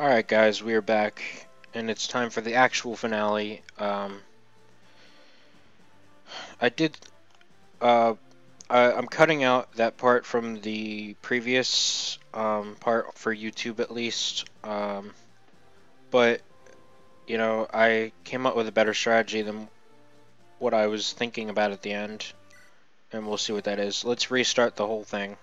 Alright guys, we are back, and it's time for the actual finale. Um, I did, uh, I, am cutting out that part from the previous um, part for YouTube at least, um, but, you know, I came up with a better strategy than what I was thinking about at the end, and we'll see what that is. Let's restart the whole thing.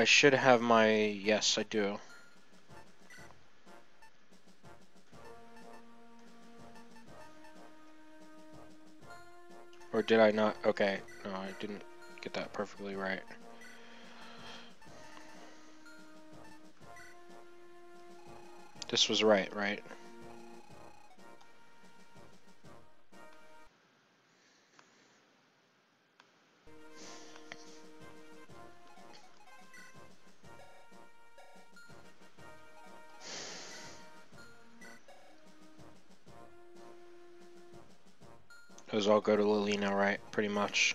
I should have my, yes I do. Or did I not? Okay, no, I didn't get that perfectly right. This was right, right? All go to Lily now, right? Pretty much.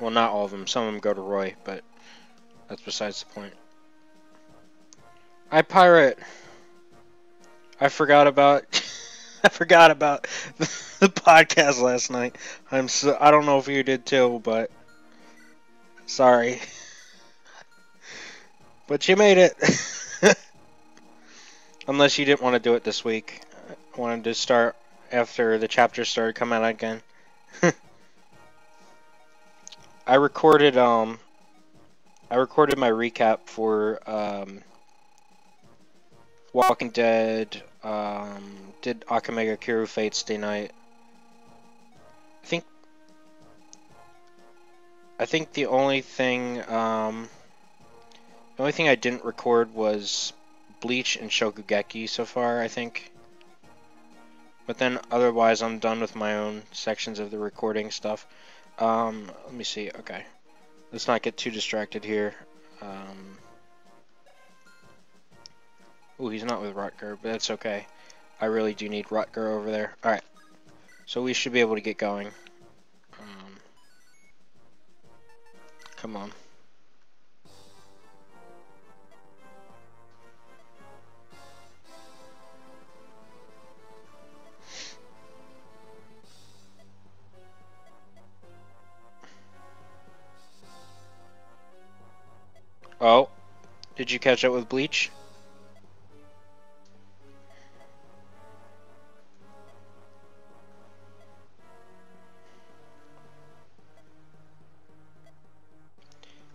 Well, not all of them. Some of them go to Roy, but that's besides the point. I pirate. I forgot about. I forgot about the podcast last night. I'm so. I don't know if you did too, but sorry. But you made it. Unless you didn't want to do it this week. I wanted to start after the chapter started coming out again. I recorded um I recorded my recap for um Walking Dead, um did Akame ga Kill Fate Stay Night. I think I think the only thing um the only thing I didn't record was Bleach and Shokugeki so far, I think. But then otherwise I'm done with my own sections of the recording stuff. Um, let me see. Okay. Let's not get too distracted here. Um, ooh, he's not with Rutger, but that's okay. I really do need Rutger over there. Alright. So we should be able to get going. Um, come on. Oh, did you catch up with Bleach?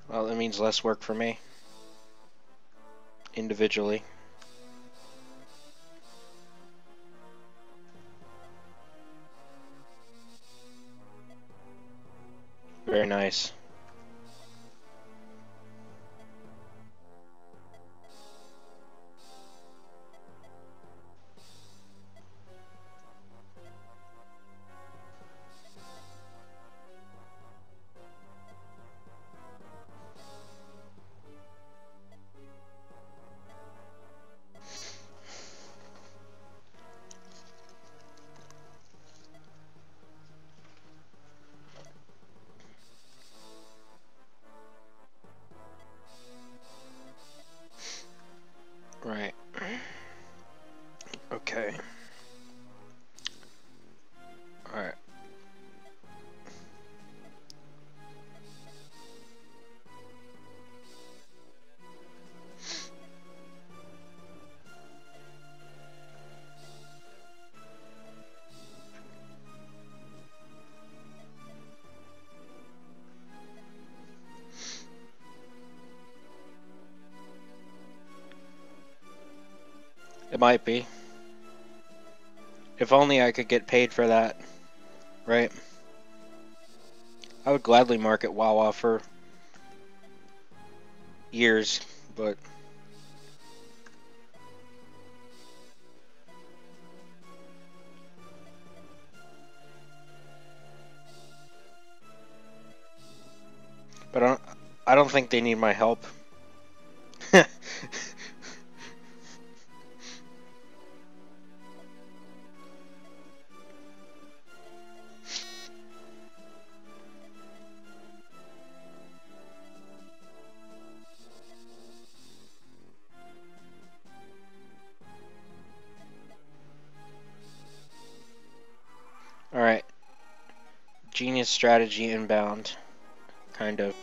Well, that means less work for me. Individually. Very nice. It might be. If only I could get paid for that. Right? I would gladly market Wawa for years, but... But I don't, I don't think they need my help. Strategy inbound. Kind of.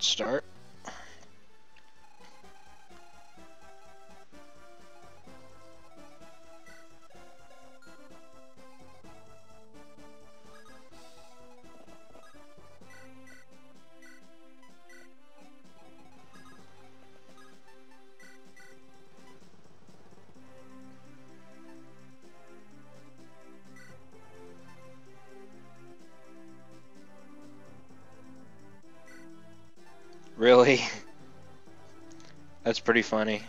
Good start. Really? That's pretty funny.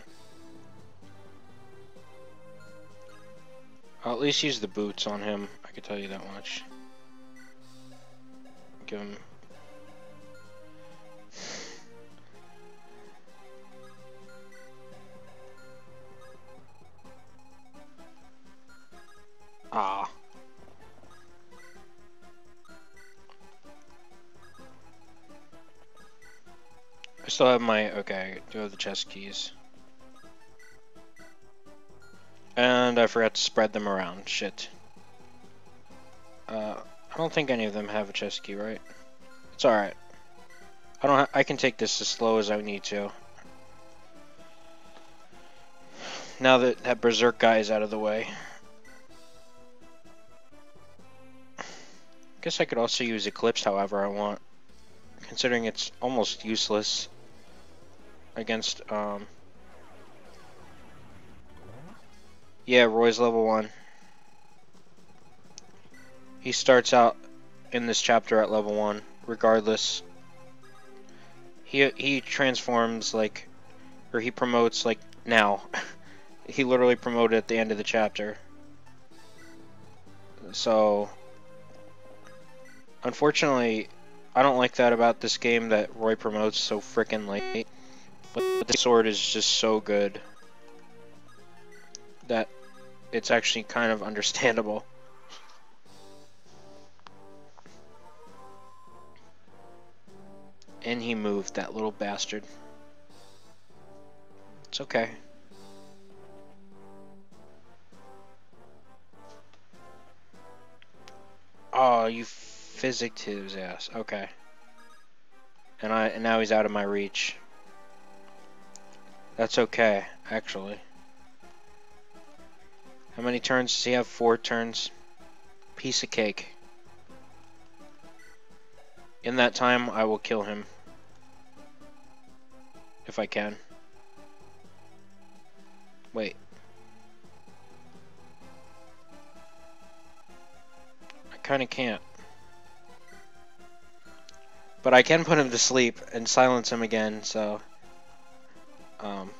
I'll at least use the boots on him, I can tell you that much. Give him... still have my, okay, I do have the chest keys. And I forgot to spread them around, shit. Uh, I don't think any of them have a chest key, right? It's alright. I don't I can take this as slow as I need to. Now that that Berserk guy is out of the way. Guess I could also use Eclipse however I want. Considering it's almost useless against, um... Yeah, Roy's level 1. He starts out in this chapter at level 1, regardless. He, he transforms, like, or he promotes, like, now. he literally promoted at the end of the chapter. So, unfortunately, I don't like that about this game that Roy promotes so freaking late. But the sword is just so good that it's actually kind of understandable. And he moved, that little bastard. It's okay. Oh, you physicked his ass. Okay. And I and now he's out of my reach. That's okay, actually. How many turns does he have? Four turns. Piece of cake. In that time, I will kill him. If I can. Wait. I kinda can't. But I can put him to sleep and silence him again, so... Um,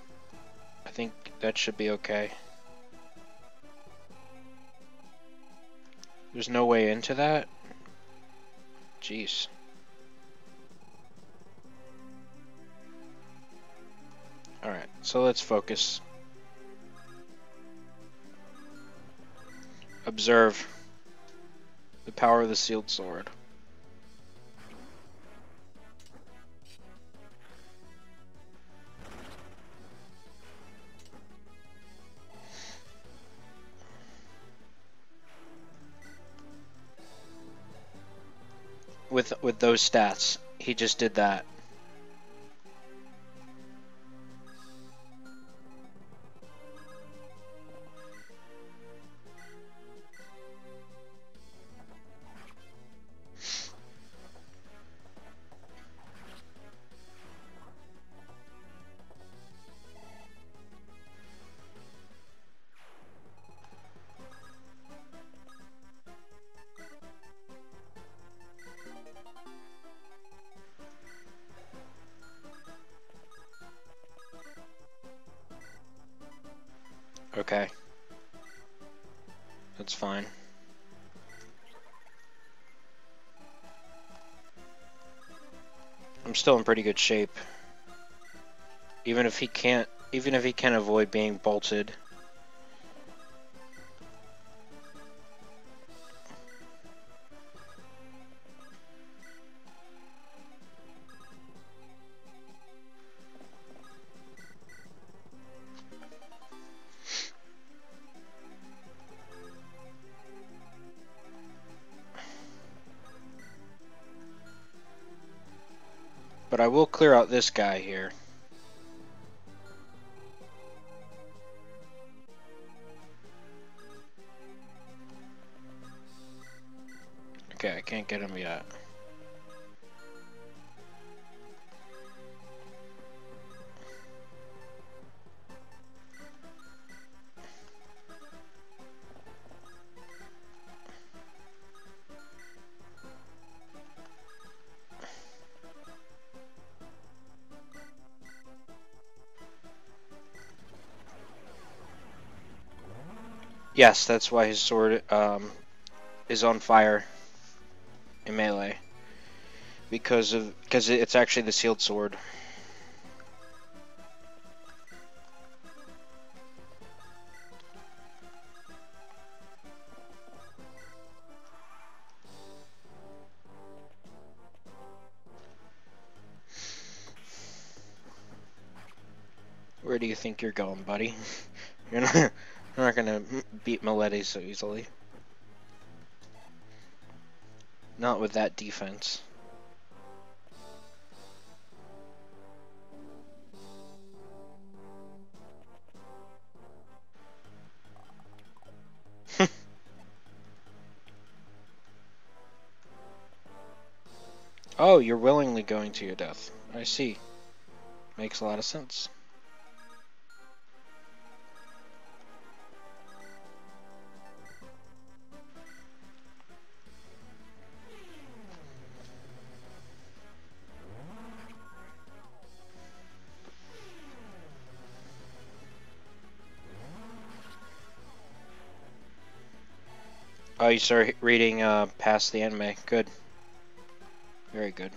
I think that should be okay. There's no way into that? Jeez. Alright, so let's focus. Observe the power of the sealed sword. With with those stats. He just did that. Still in pretty good shape. Even if he can't, even if he can avoid being bolted. I will clear out this guy here. Okay, I can't get him yet. Yes, that's why his sword um, is on fire in melee. Because of because it's actually the sealed sword. Where do you think you're going, buddy? You're not, you're not gonna beat Milady so easily. Not with that defense. oh, you're willingly going to your death. I see. Makes a lot of sense. You start reading uh, past the anime. Good. Very good.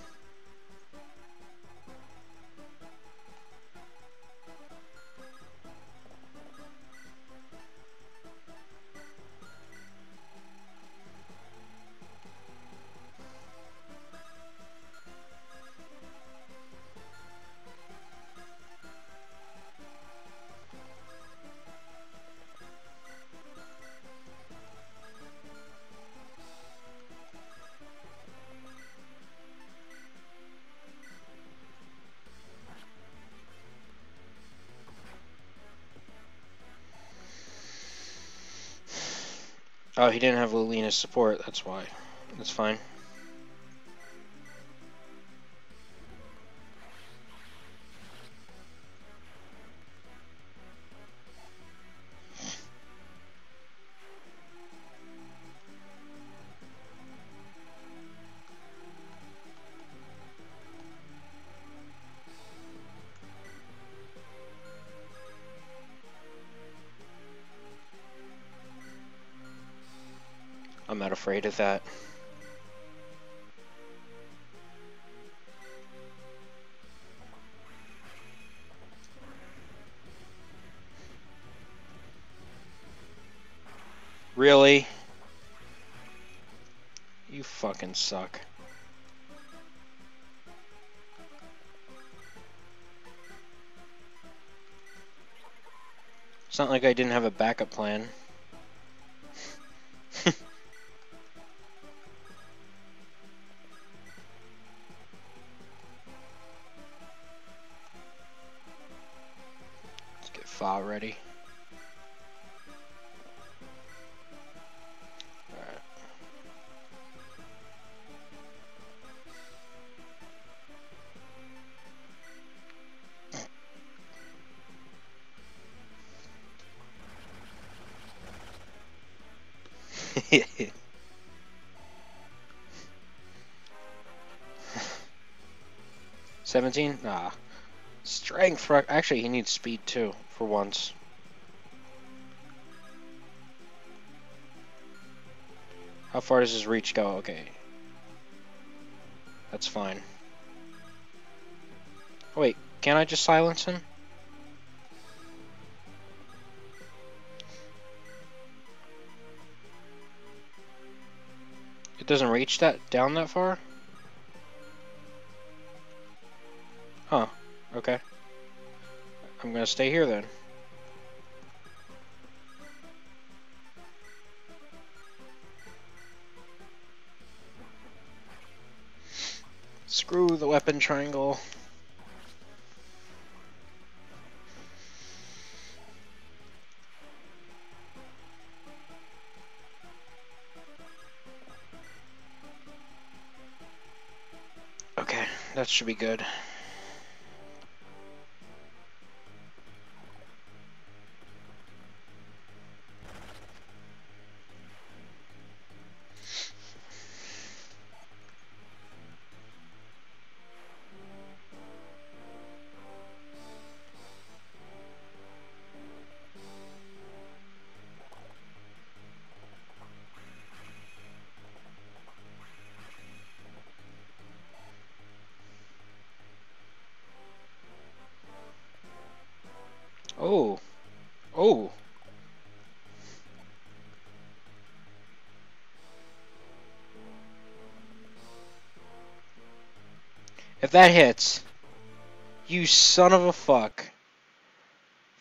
He didn't have Lilina's support, that's why. That's fine. Of that. Really? You fucking suck. It's not like I didn't have a backup plan. 17? Ah. Strength. Actually, he needs speed too, for once. How far does his reach go? Okay. That's fine. Oh, wait, can I just silence him? It doesn't reach that down that far? Huh. Okay. I'm gonna stay here then. Screw the weapon triangle. Okay, that should be good. That hits, you son of a fuck.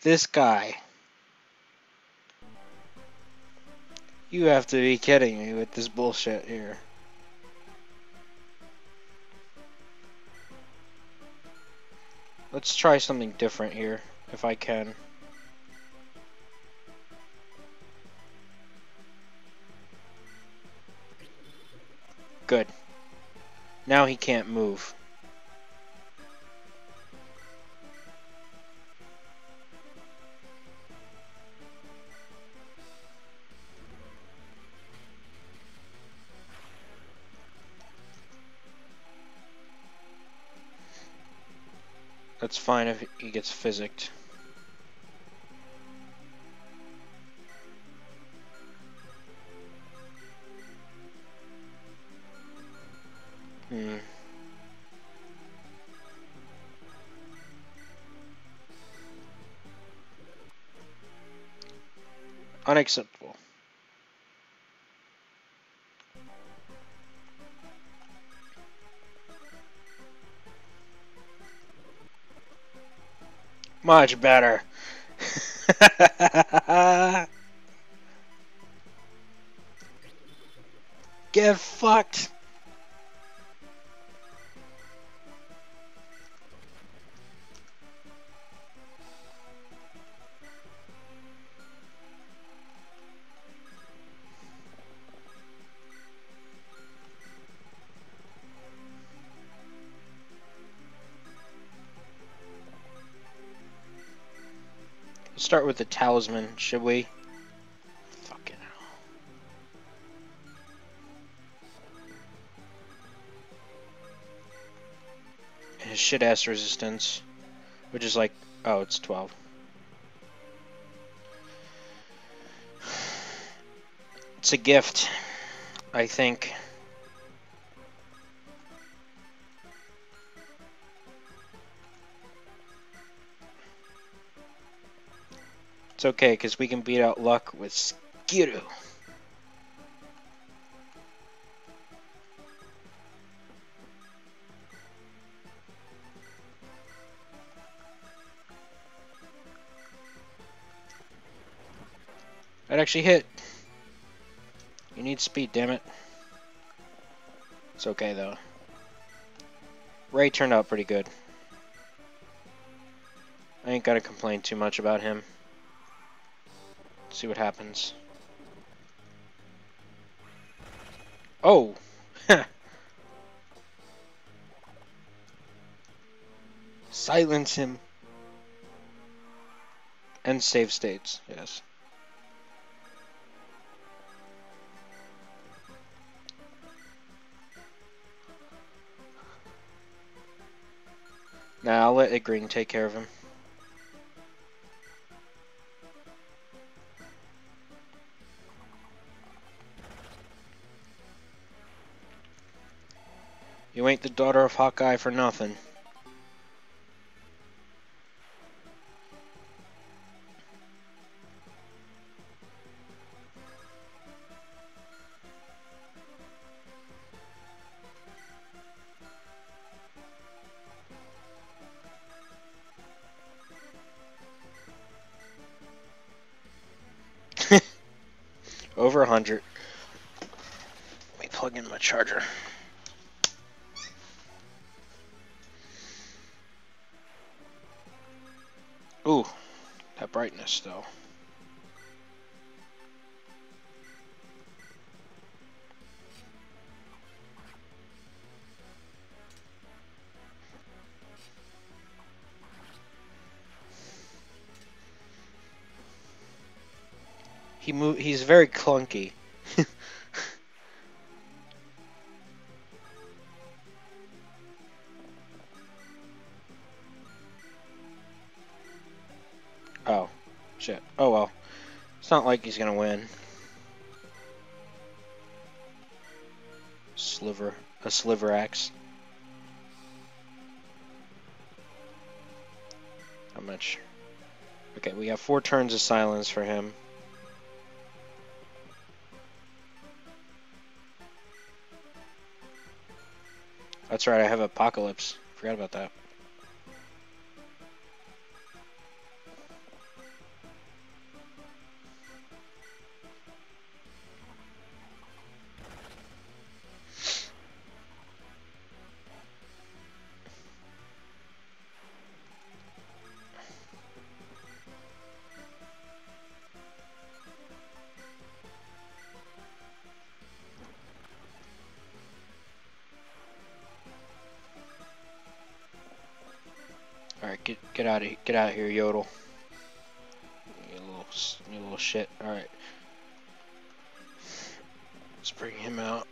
This guy. You have to be kidding me with this bullshit here. Let's try something different here, if I can. Good. Now he can't move. That's fine if he gets physicked. Hmm. Unacceptable. Much better. Get fucked. Start with the talisman, should we? Fucking hell. His shit ass resistance, which is like, oh, it's 12. It's a gift, I think. It's okay, because we can beat out Luck with Skiru. That actually hit. You need speed, damn it. It's okay, though. Ray turned out pretty good. I ain't gotta complain too much about him. See what happens. Oh! Silence him. And save states, yes. Now I'll let Igrene take care of him. You ain't the daughter of Hawkeye for nothing. Over a hundred. Let me plug in my charger. Brightness though. He move. He's very clunky. Oh well. It's not like he's gonna win. Sliver. A sliver axe. How much? Okay, we have four turns of silence for him. That's right, I have Apocalypse. Forgot about that. Get out of get out of here, Yodel. You little little shit. Alright. Let's bring him out.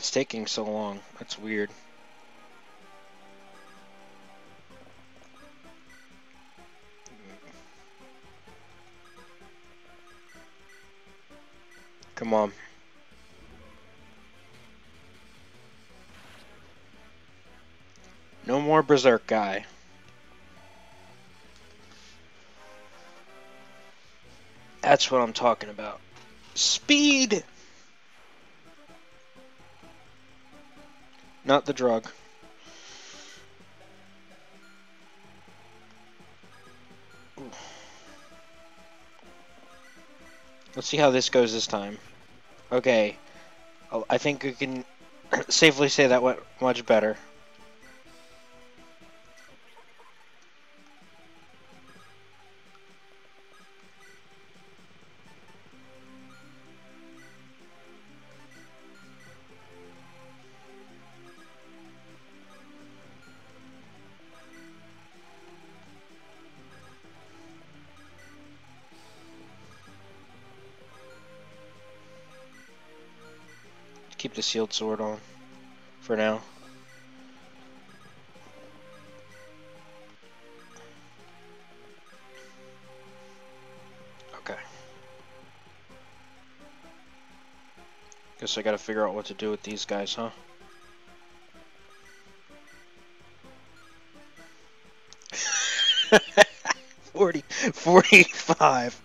It's taking so long. That's weird. Come on. No more Berserk guy. That's what I'm talking about. Speed! Not the drug. Let's see how this goes this time. Okay. I think we can safely say that went much better. Keep the sealed sword on for now. Okay. Guess I gotta figure out what to do with these guys, huh? Forty, forty-five.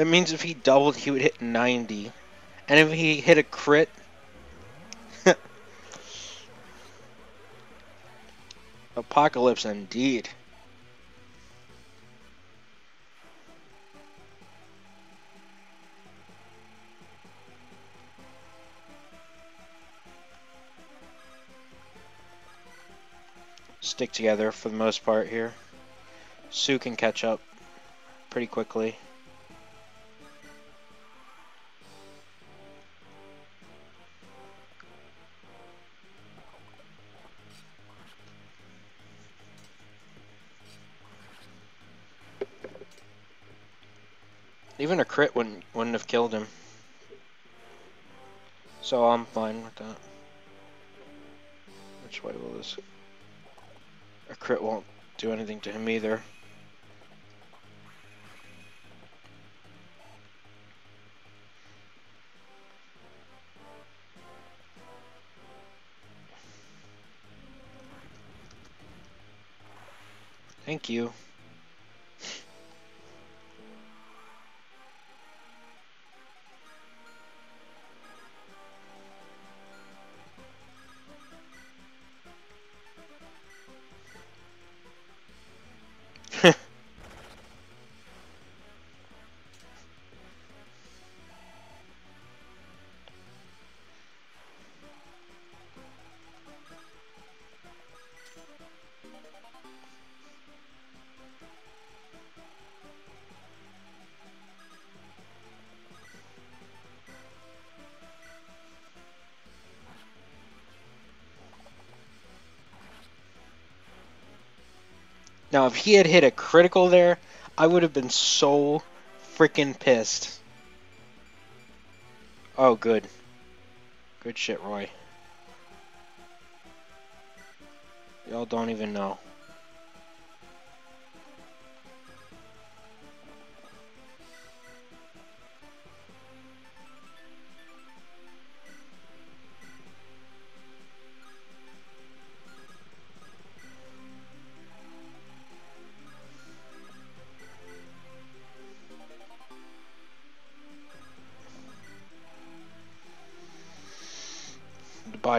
That means if he doubled, he would hit 90. And if he hit a crit... Apocalypse indeed. Stick together for the most part here. Sue can catch up pretty quickly. Crit wouldn't wouldn't have killed him. So I'm fine with that. Which way will this? A crit won't do anything to him either. Thank you. Now, if he had hit a critical there, I would have been so freaking pissed. Oh, good. Good shit, Roy. Y'all don't even know.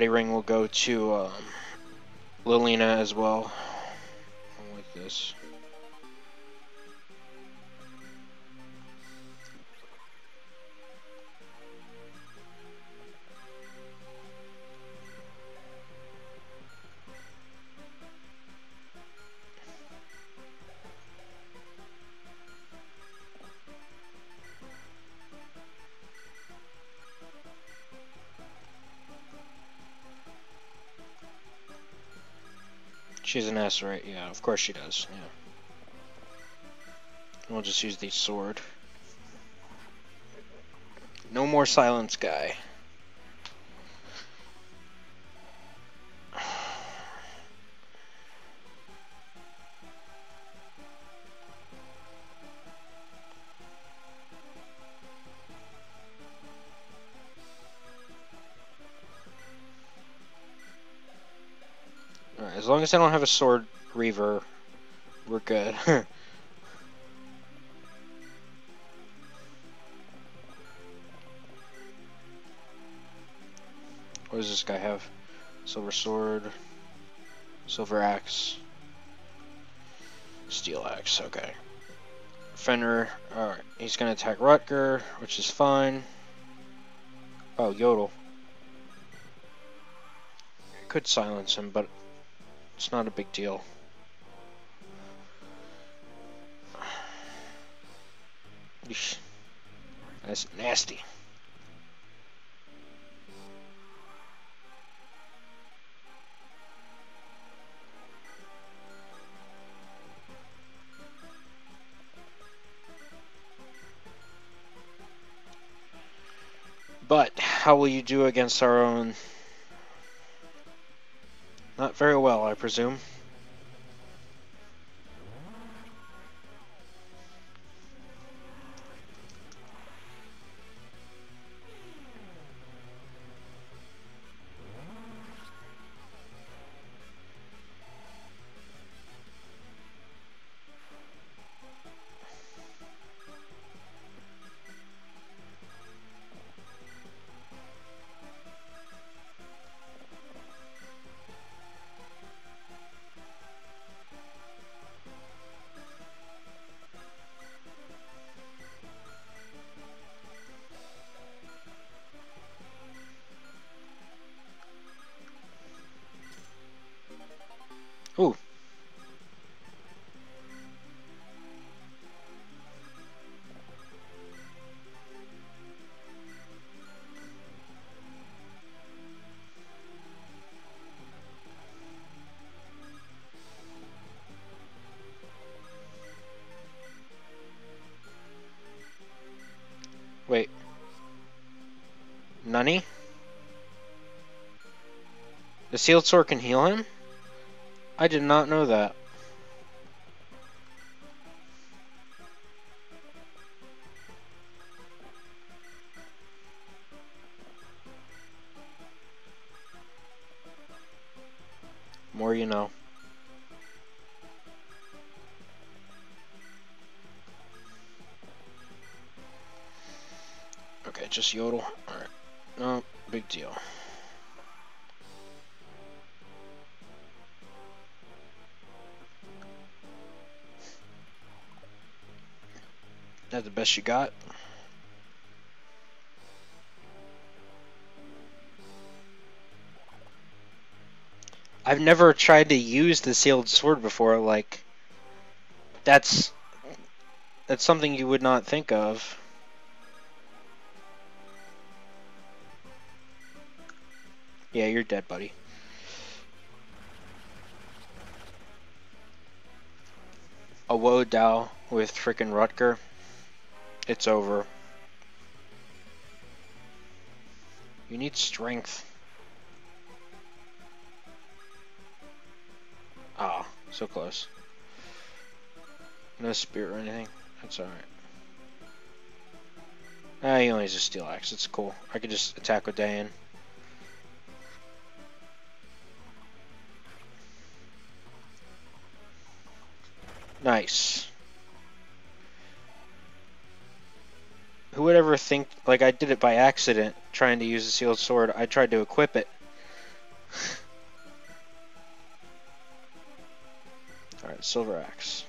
Body ring will go to um, Lilina as well. With this. She's an S, right? Yeah, of course she does. Yeah. We'll just use the sword. No more silence guy. I don't have a sword reaver, we're good. what does this guy have? Silver sword, silver axe, steel axe, okay. Fenrir, alright, he's gonna attack Rutger, which is fine. Oh, Yodel. could silence him, but it's not a big deal. That's nasty. But how will you do against our own? Not very well, I presume. Sealed sword can heal him? I did not know that. More you know. Okay, just yodel. That the best you got? I've never tried to use the sealed sword before, like that's that's something you would not think of. Yeah, you're dead, buddy. A Wo Dao with frickin' Rutger. It's over. You need strength. Ah, so close. No spear or anything. That's alright. Ah, he only has a steel axe. It's cool. I could just attack with Dayan. Nice. Who would ever think, like I did it by accident, trying to use a sealed sword. I tried to equip it. Alright, silver axe.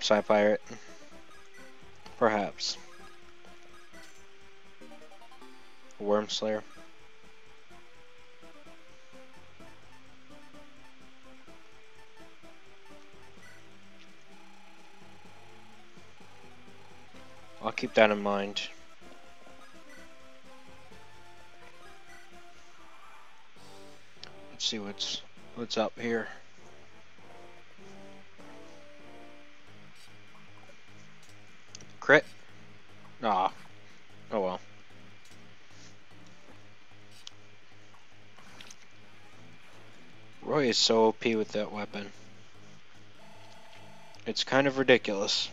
Perhaps I pirate. Perhaps. Wyrmslayer. I'll keep that in mind. Let's see what's what's up here. Is so OP with that weapon. It's kind of ridiculous.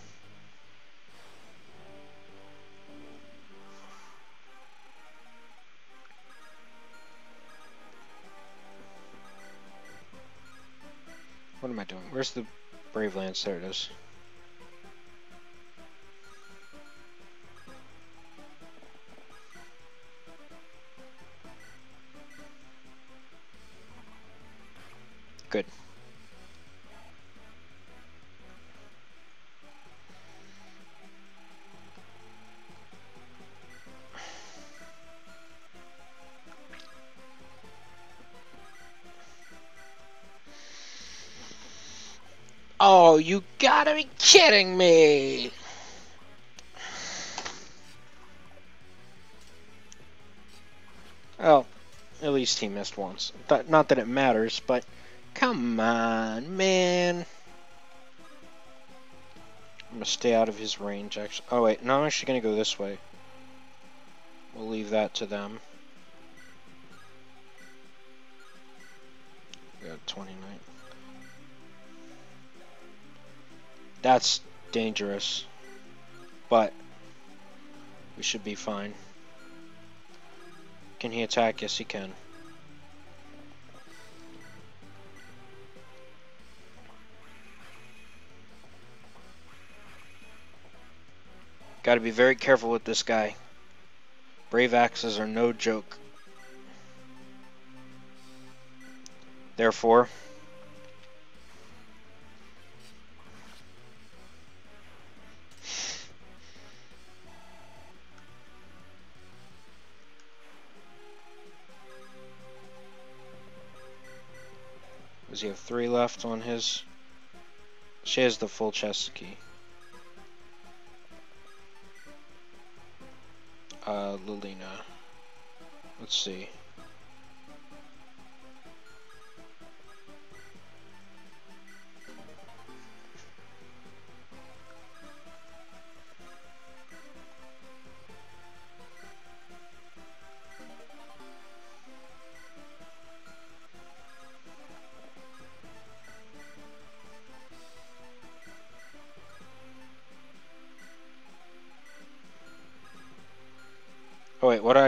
What am I doing? Where's the Brave Lance? There it is. Good. Oh, you gotta be kidding me! Oh, at least he missed once. Not that it matters, but come on, man. I'm gonna stay out of his range, actually. Oh, wait, no, I'm actually gonna go this way. We'll leave that to them. We got 29. That's dangerous. But we should be fine. Can he attack? Yes, he can. Got to be very careful with this guy. Brave axes are no joke. Therefore, Does he have three left on his? She has the full chest key. Uh, Lilina. Let's see.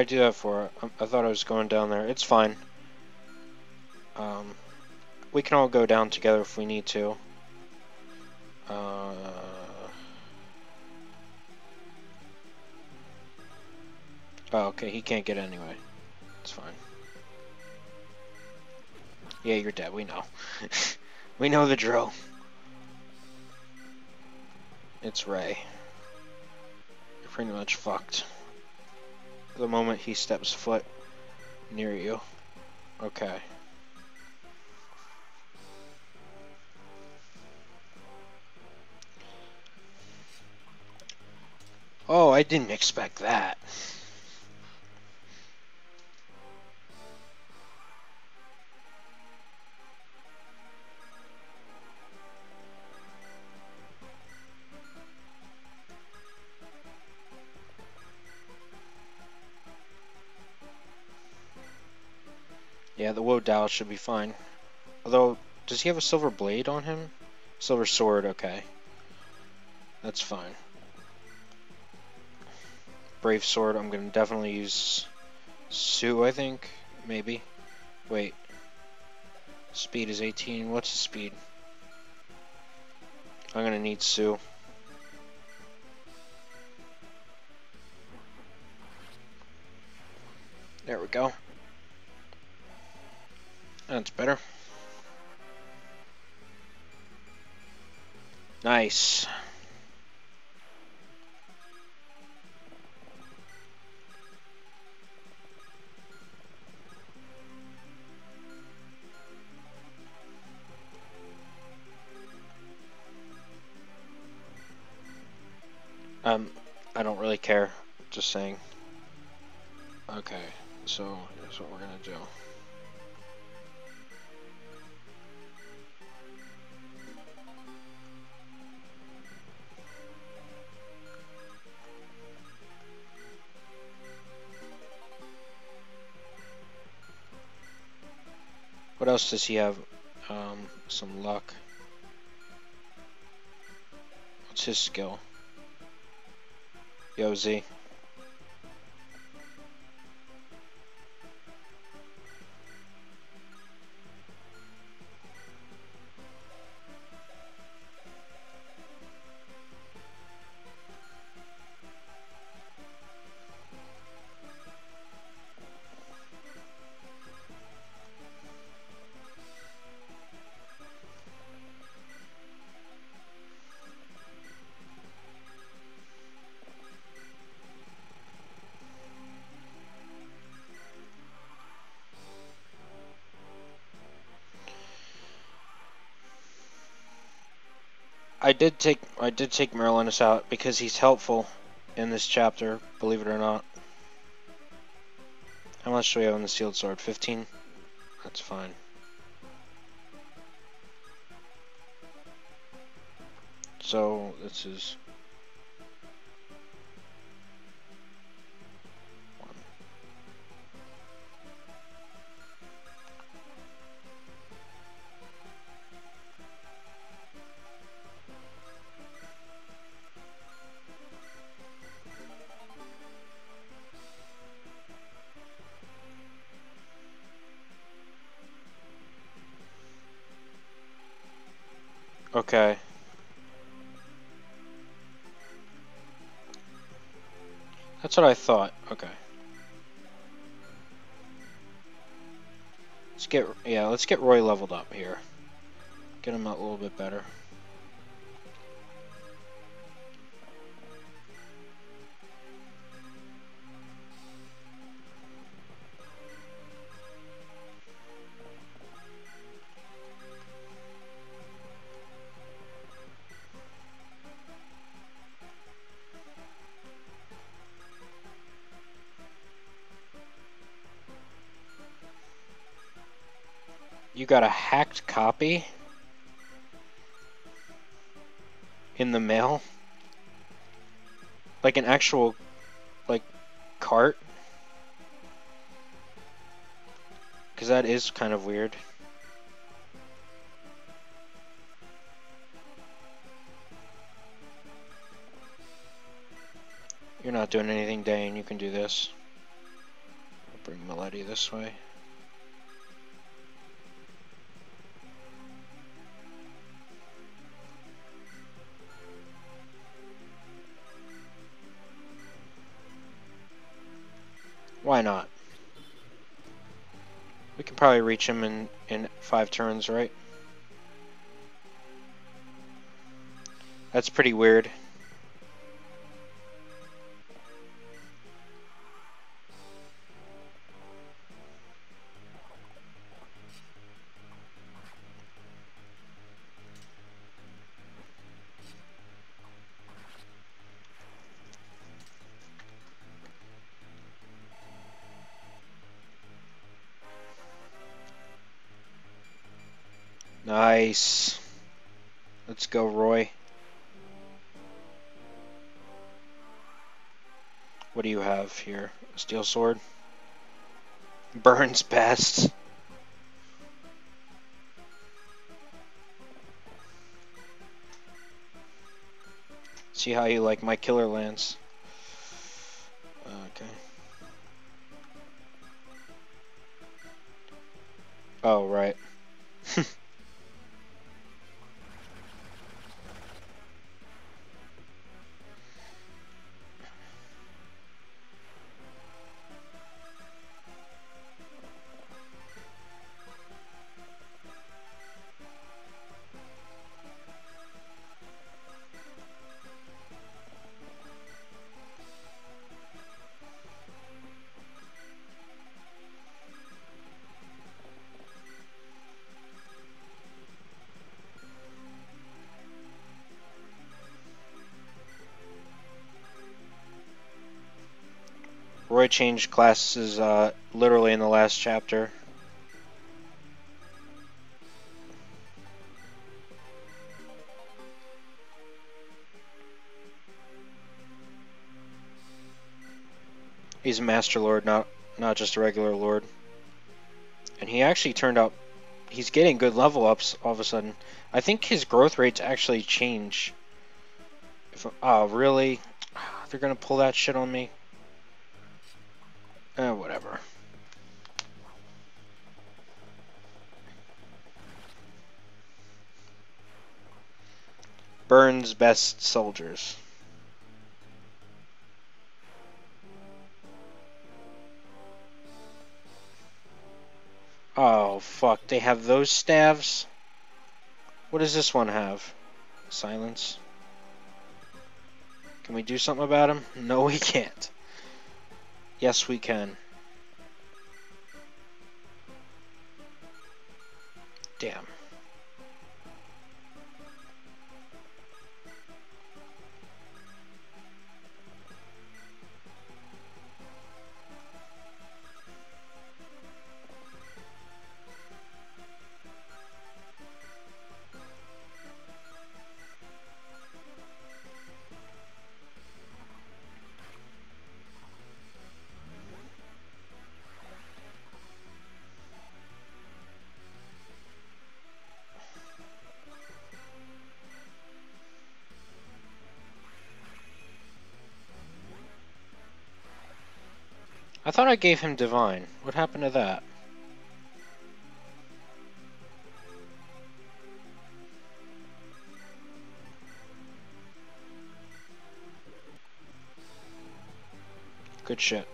Do that for? I, I thought I was going down there. It's fine. Um, we can all go down together if we need to. Uh, oh, okay, he can't get anyway. It's fine. Yeah, you're dead, we know. we know the drill. It's Ray. You're pretty much fucked the moment he steps foot near you. Okay. Oh, I didn't expect that. Yeah, the Wo Dao should be fine. Although, does he have a silver blade on him? Silver sword, okay. That's fine. Brave sword, I'm gonna definitely use Sue, I think. Maybe. Wait. Speed is 18. What's his speed? I'm gonna need Sue. There we go. That's better. Nice. Um, I don't really care. Just saying. Okay, so here's what we're gonna do. What else does he have? Um, some luck. What's his skill? Yo, Z. did take I did take Merlinus out because he's helpful in this chapter, believe it or not. How much do we have on the sealed sword? 15? That's fine. So, this is Okay. That's what I thought. Okay. Let's get, yeah, let's get Roy leveled up here. Get him a little bit better. Got a hacked copy in the mail? Like an actual, like, cart? Because that is kind of weird. You're not doing anything, Dane. You can do this. I'll bring Milady this way. Why not? We can probably reach him in, in five turns, right? That's pretty weird. Nice. Let's go, Roy. What do you have here? Steel sword? Burns best. See how you like my killer lance. Okay. Oh, right. Changed classes uh, literally in the last chapter. He's a Master Lord, not not just a regular Lord. And he actually turned out he's getting good level ups all of a sudden. I think his growth rates actually change. If, oh, really? They're gonna pull that shit on me? Eh, whatever. Burns' best soldiers. Oh, fuck. They have those staves? What does this one have? Silence. Can we do something about him? No, we can't. Yes, we can. Damn. thought I gave him Divine. What happened to that? Good shit.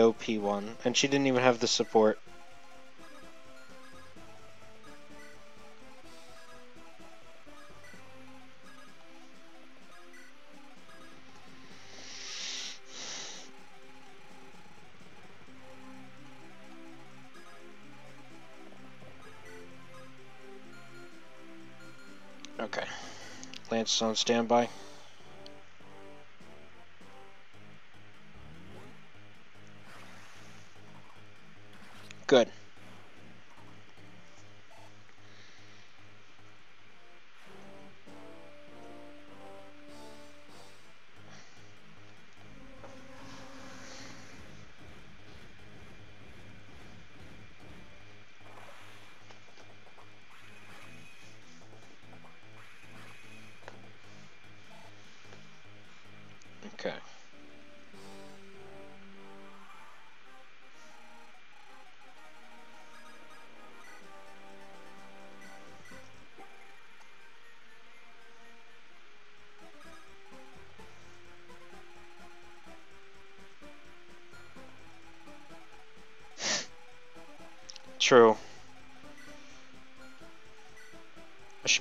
OP one, and she didn't even have the support. Okay. Lance is on standby. Good.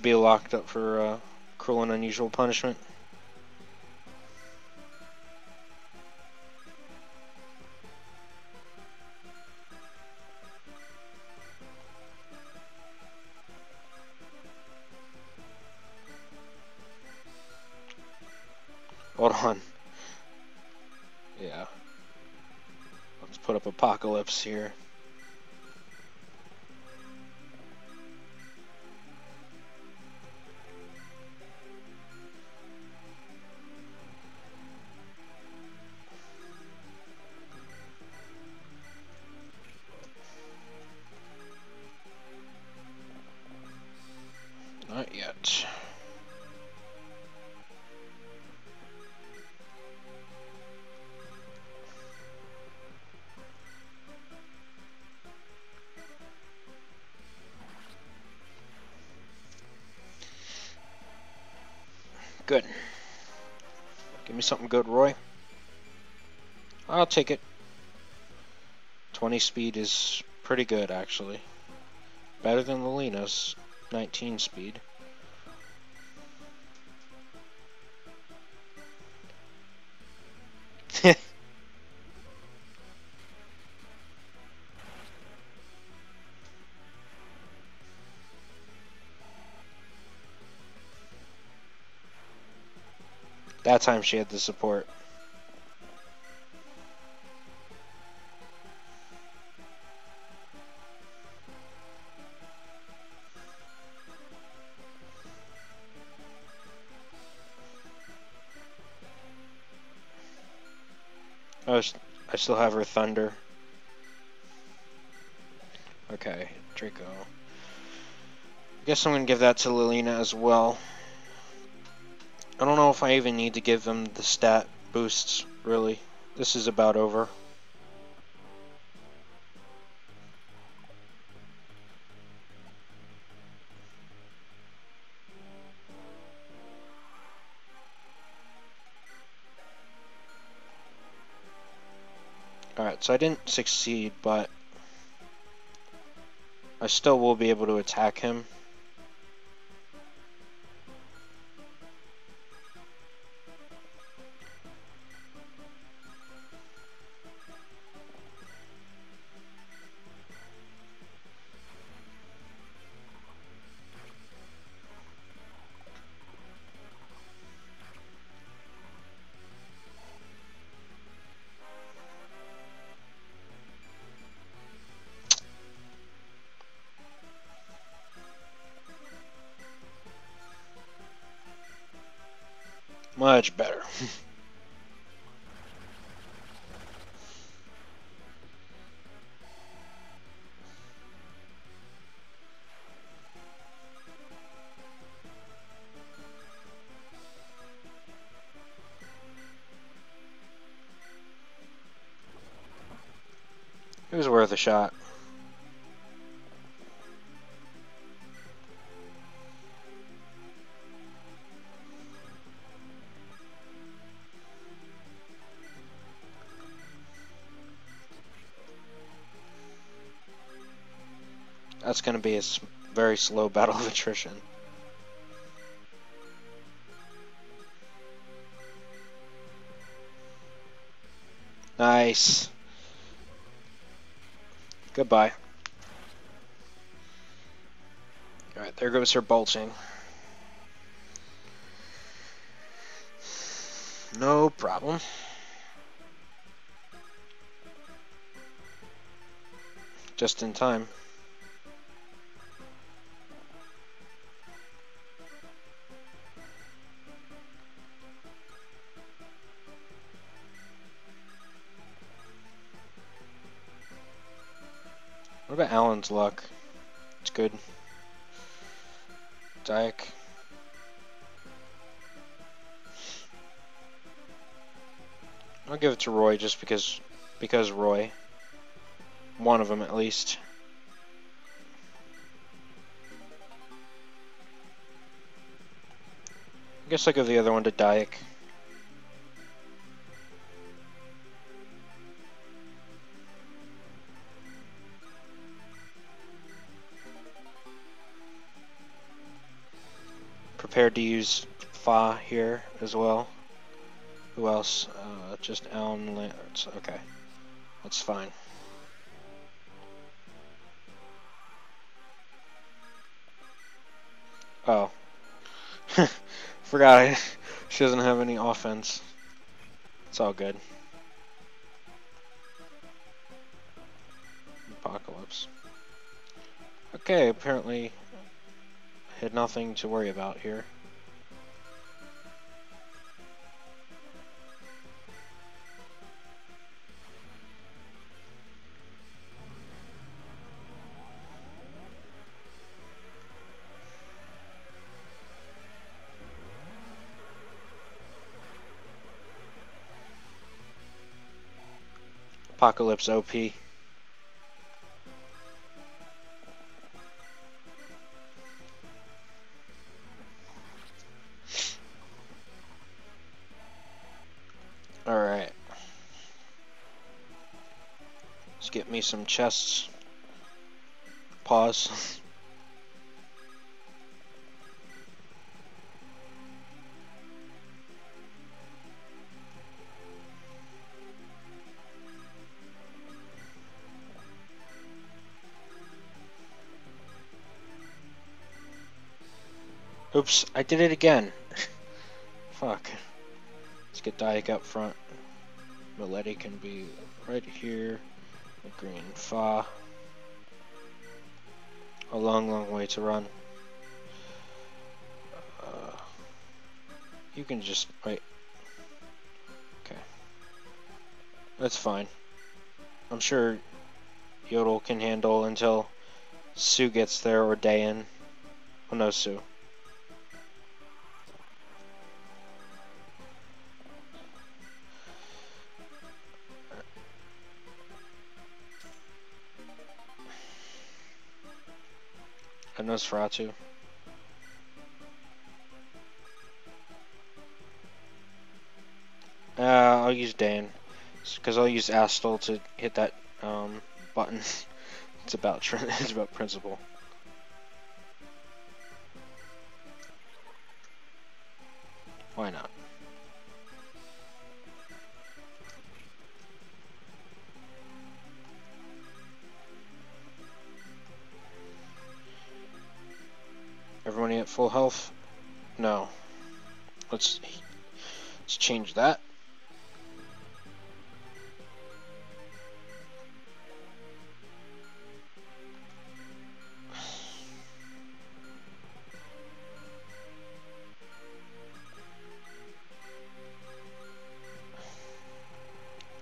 Be locked up for uh, cruel and unusual punishment. Hold on. Yeah. Let's put up Apocalypse here. Something good, Roy. I'll take it. 20 speed is pretty good, actually. Better than Lilina's 19 speed. That time she had the support. Oh, I still have her thunder. Okay, Draco. I Guess I'm gonna give that to Lilina as well. I don't know if I even need to give them the stat boosts, really. This is about over. Alright, so I didn't succeed, but I still will be able to attack him. A shot. That's going to be a very slow battle of attrition. Nice. Goodbye. Alright, there goes her bulging. No problem. Just in time. Alan's luck? It's good. Dyak. I'll give it to Roy just because because Roy. One of them at least. I guess I'll give the other one to Dyak. Prepared to use Fa here as well. Who else? Uh, just Alan Lance. Okay, that's fine. Oh. Forgot she doesn't have any offense. It's all good. Apocalypse. Okay, apparently had nothing to worry about here. Apocalypse OP. some chests. Pause. Oops, I did it again. Fuck. Let's get Dyak up front. Milady can be right here. Green far. A long, long way to run. Uh, you can just wait. Okay. That's fine. I'm sure Yodel can handle until Sue gets there or Dayan. Oh no, Sue. Nosferatu. Uh, I'll use Dan. Because I'll use Astal to hit that um, button. it's about it's about principle. Why not? at full health? No. Let's let's change that.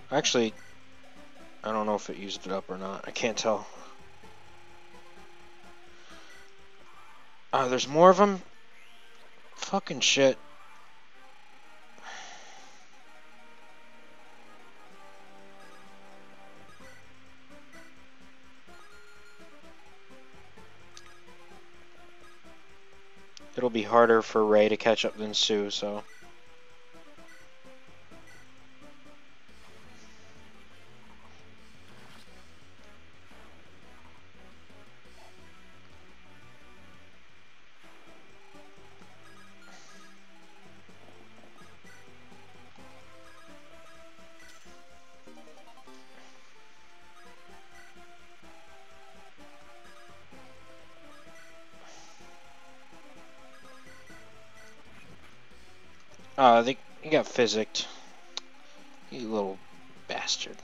Actually, I don't know if it used it up or not. I can't tell. Oh, there's more of them? Fucking shit. It'll be harder for Ray to catch up than Sue, so... Oh, they, he got physicked. You little bastard.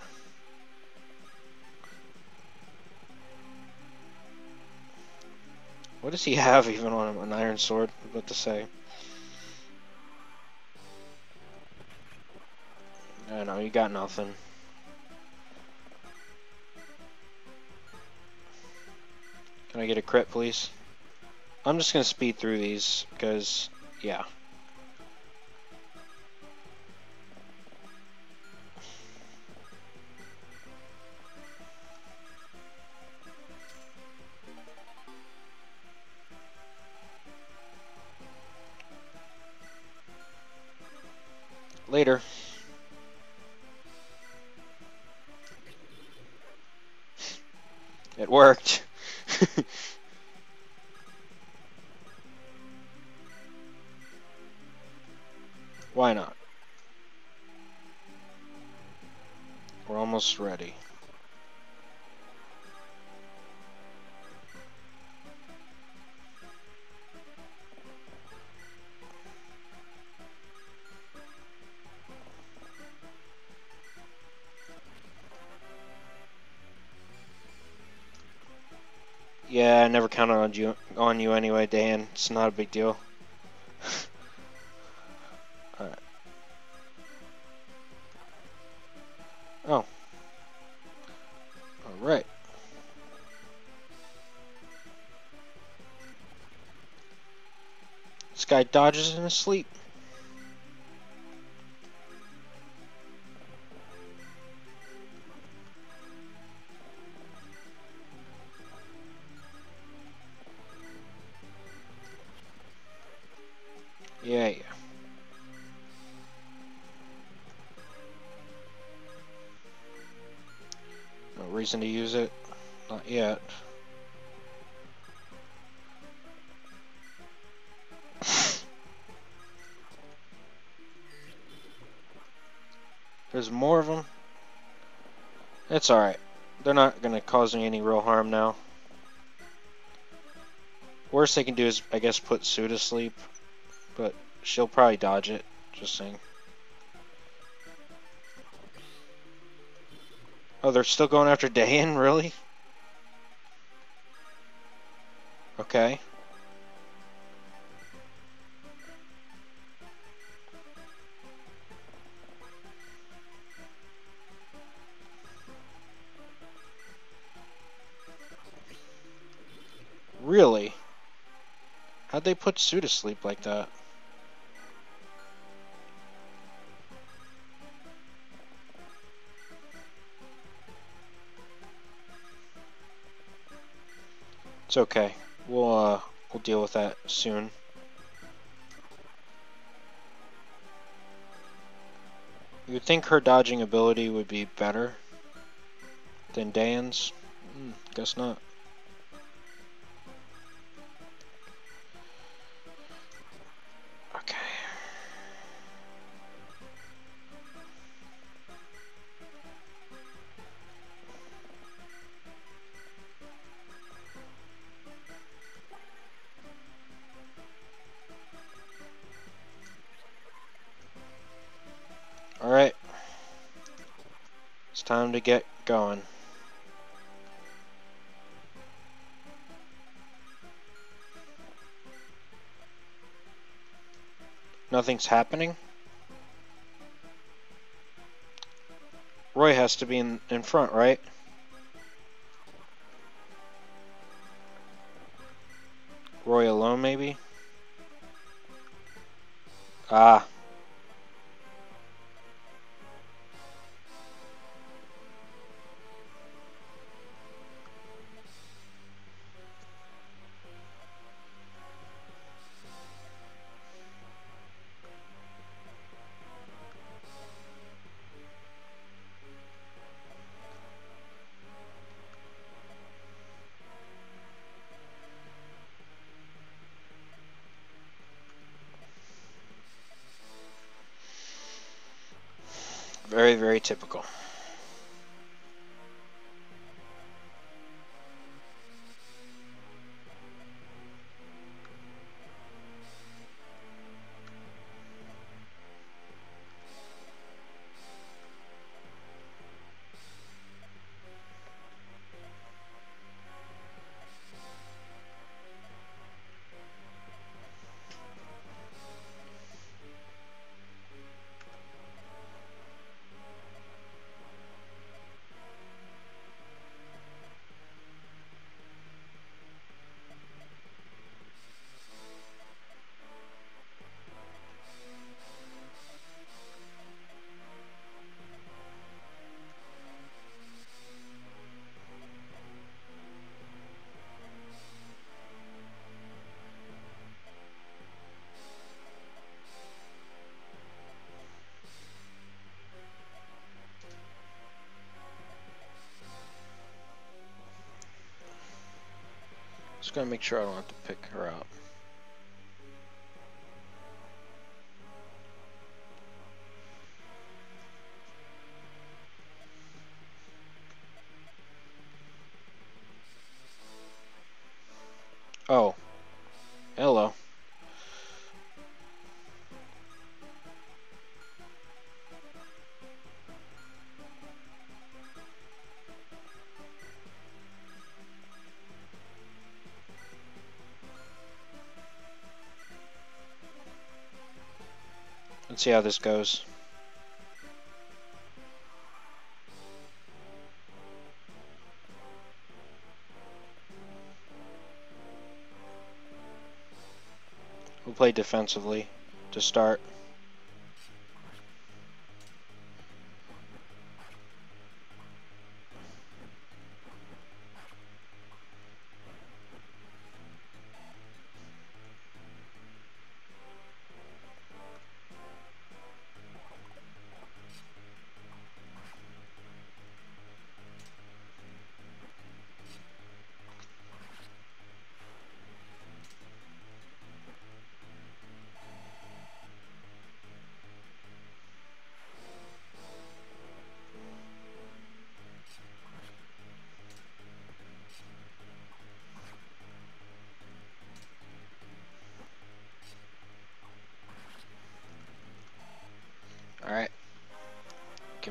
What does he have even on him? An iron sword? What to say? I know, you got nothing. Can I get a crit, please? I'm just gonna speed through these, because, almost ready. Yeah, I never counted on you on you anyway, Dan. It's not a big deal. Dodges in his sleep. Yeah, yeah. No reason to use it. There's more of them. It's alright. They're not going to cause me any real harm now. Worst they can do is, I guess, put Sue to sleep. But she'll probably dodge it. Just saying. Oh, they're still going after Dayan? Really? Okay. Really? How'd they put Sue to sleep like that? It's okay. We'll uh we'll deal with that soon. You would think her dodging ability would be better than Dan's. Mm, guess not. To get going. Nothing's happening? Roy has to be in, in front, right? Roy alone, maybe? Ah. Typical. Just gonna make sure I don't have to pick her out. Oh. See how this goes. We'll play defensively to start.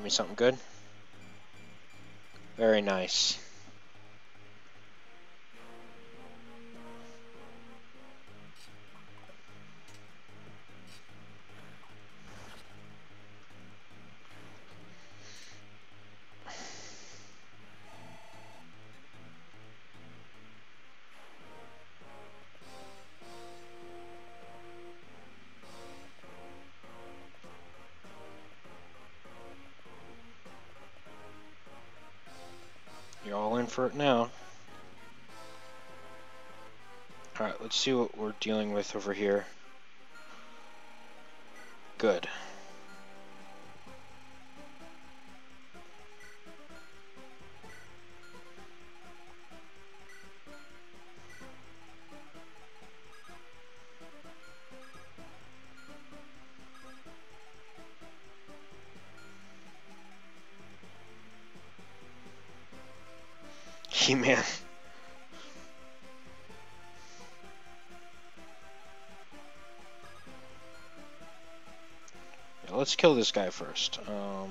Me something good. Very nice. For it now. Alright, let's see what we're dealing with over here. Good. Kill this guy first. Um,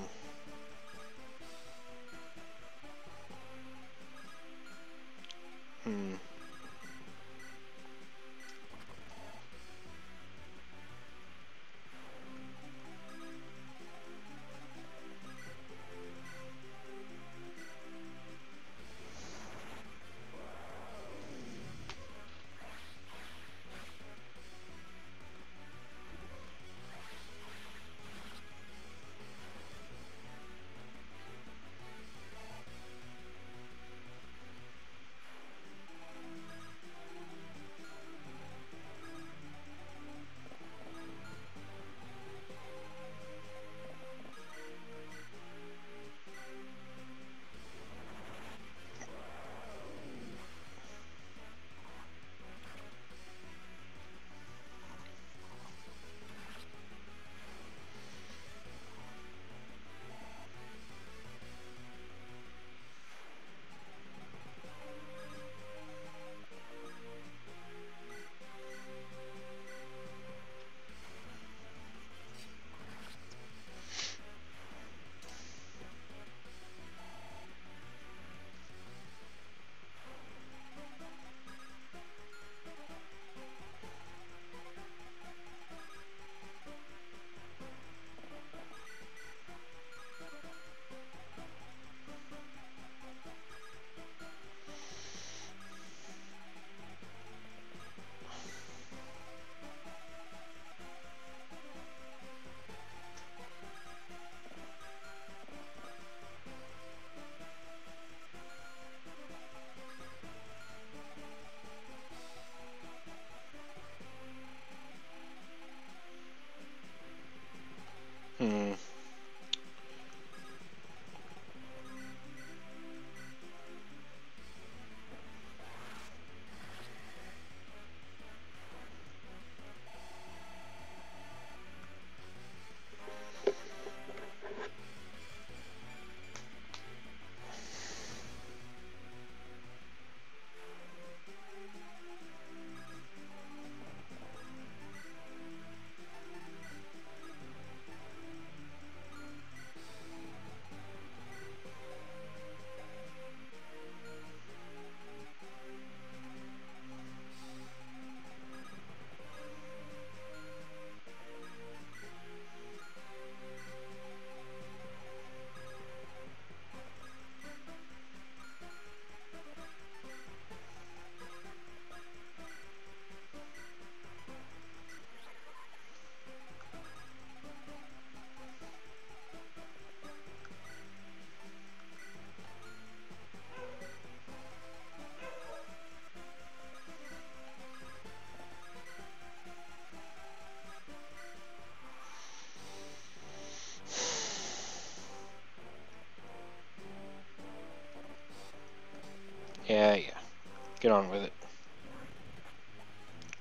Get on with it.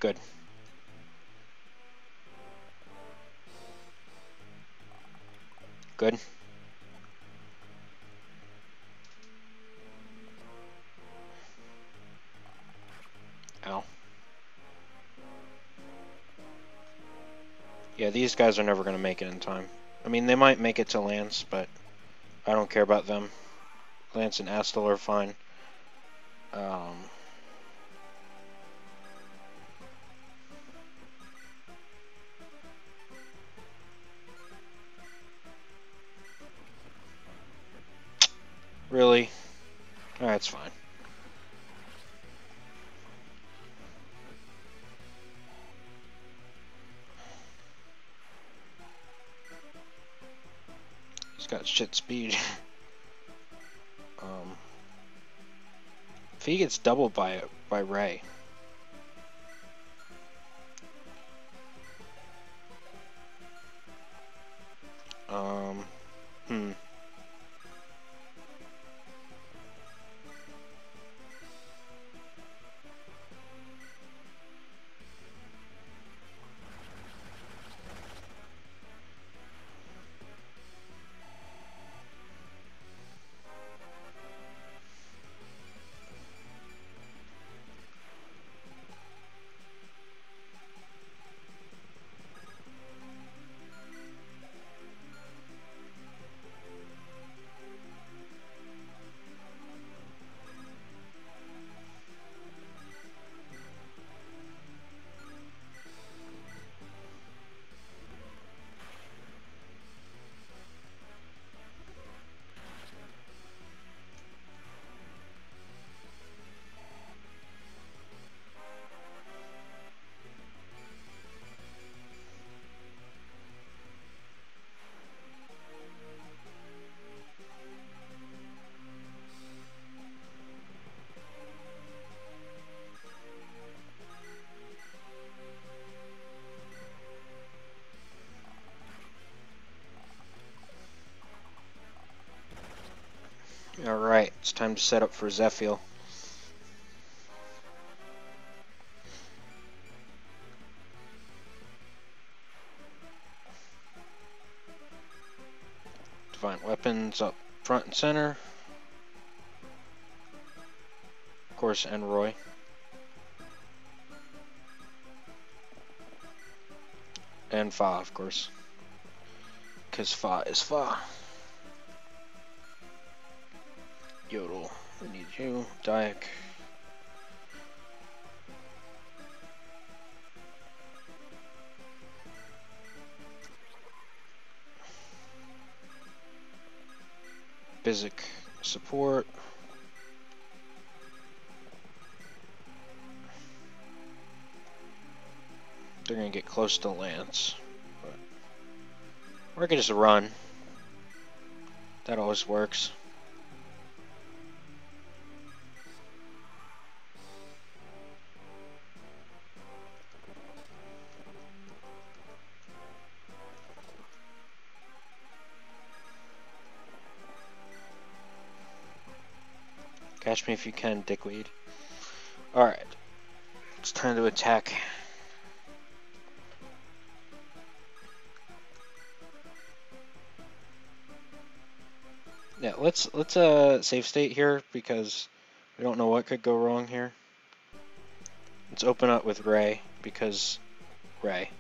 Good. Good. Ow. Yeah, these guys are never going to make it in time. I mean, they might make it to Lance, but I don't care about them. Lance and Astel are fine. Um, really? That's fine. He's got shit speed. um, if he gets doubled by by Ray. It's time to set up for Zephiel. Divine Weapons up front and center. Of course, and Roy. And Fa, of course. Because Fa is Fa. You. Dayak. Bizik support. They're gonna get close to Lance. But I can just run. That always works. Catch me if you can, dickweed. Alright. It's time to attack. Yeah, let's let's uh save state here because we don't know what could go wrong here. Let's open up with Ray because Ray.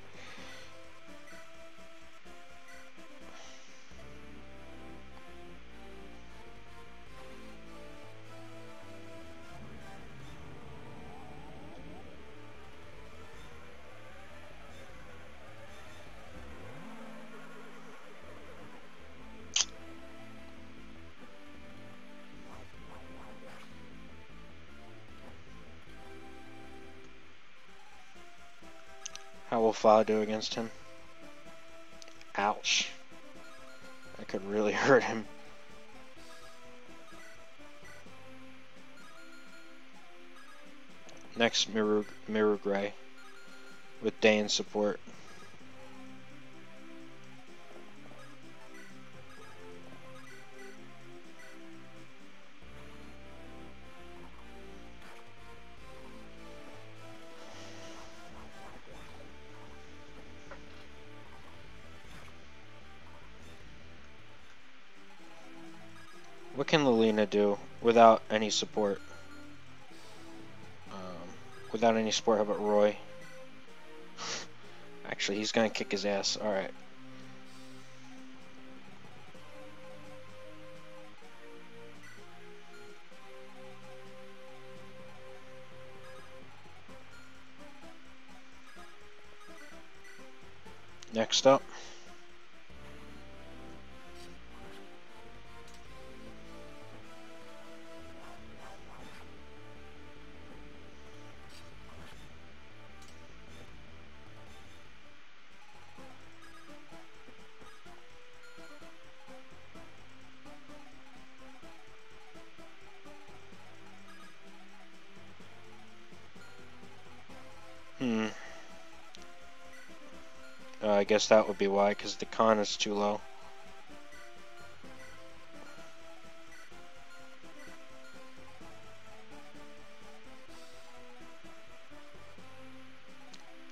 Will do against him? Ouch. That could really hurt him. Next, Mirror, Mirror Gray with Dane's support. Without any support? Um, without any support, how about Roy? Actually, he's gonna kick his ass. Alright. Next up. Guess that would be why, because the con is too low.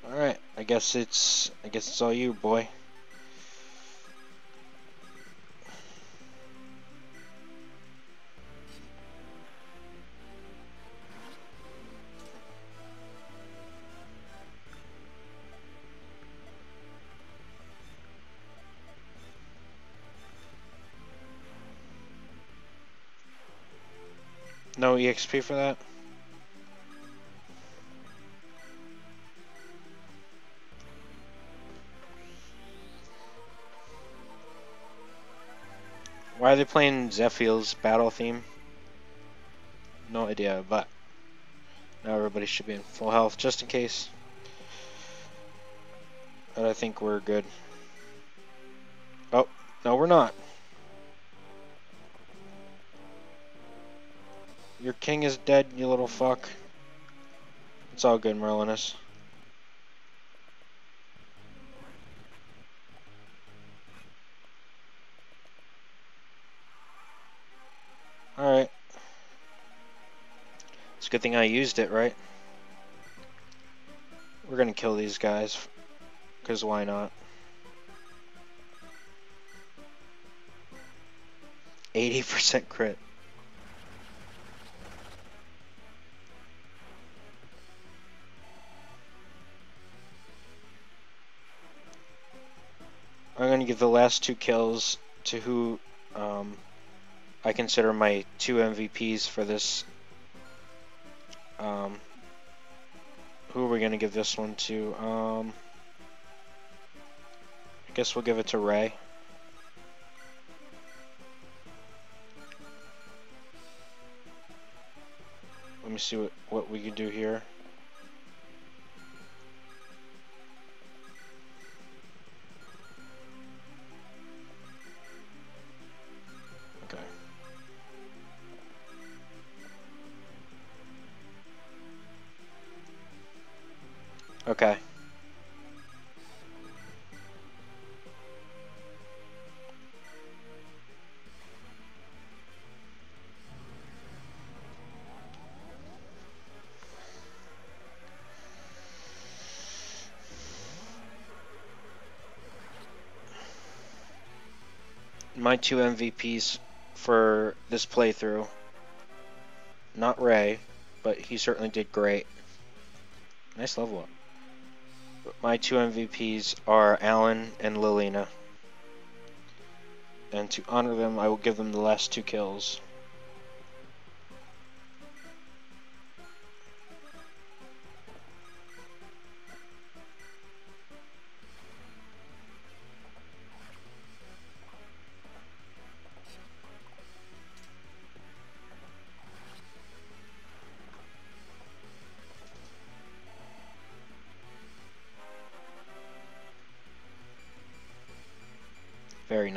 Alright, I guess it's I guess it's all you, boy. No EXP for that? Why are they playing Zephiel's battle theme? No idea, but now everybody should be in full health just in case. But I think we're good. Oh, no we're not. Your king is dead, you little fuck. It's all good, Merlinus. Alright. It's a good thing I used it, right? We're gonna kill these guys. Because why not? 80% crit. Going to give the last two kills to who um, I consider my two MVPs for this. Um, who are we going to give this one to? Um, I guess we'll give it to Ray. Let me see what, what we can do here. My two MVPs for this playthrough. Not Ray, but he certainly did great. Nice level up But my two MVPs are Alan and Lilina. And to honor them, I will give them the last two kills.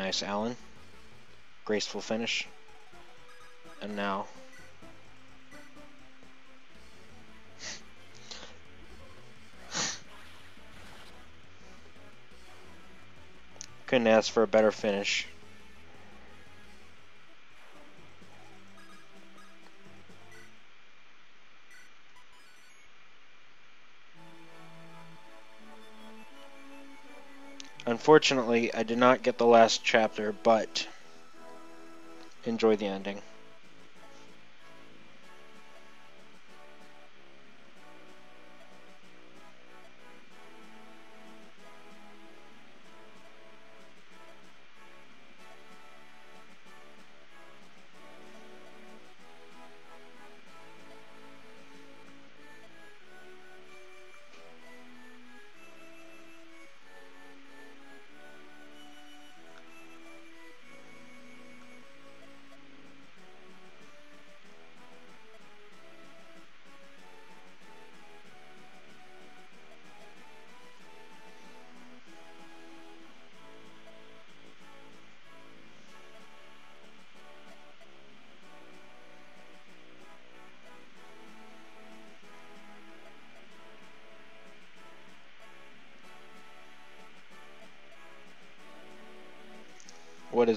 Nice, Allen. Graceful finish. And now... Couldn't ask for a better finish. Unfortunately, I did not get the last chapter, but enjoy the ending.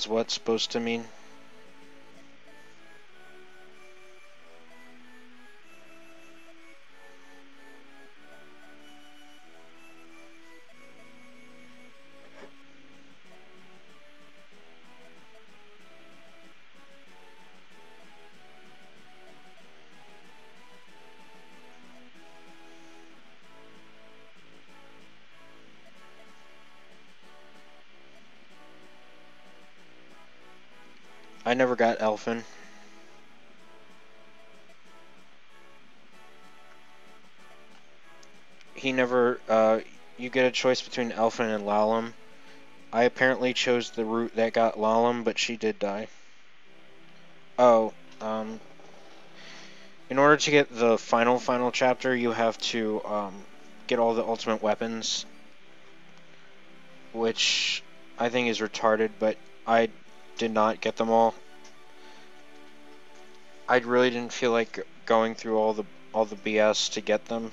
Is what supposed to mean? Never got Elphin. He never, uh, you get a choice between Elphin and Lalum. I apparently chose the route that got Lalum, but she did die. Oh, um, in order to get the final, final chapter, you have to, um, get all the ultimate weapons, which I think is retarded, but I did not get them all. I really didn't feel like going through all the all the BS to get them.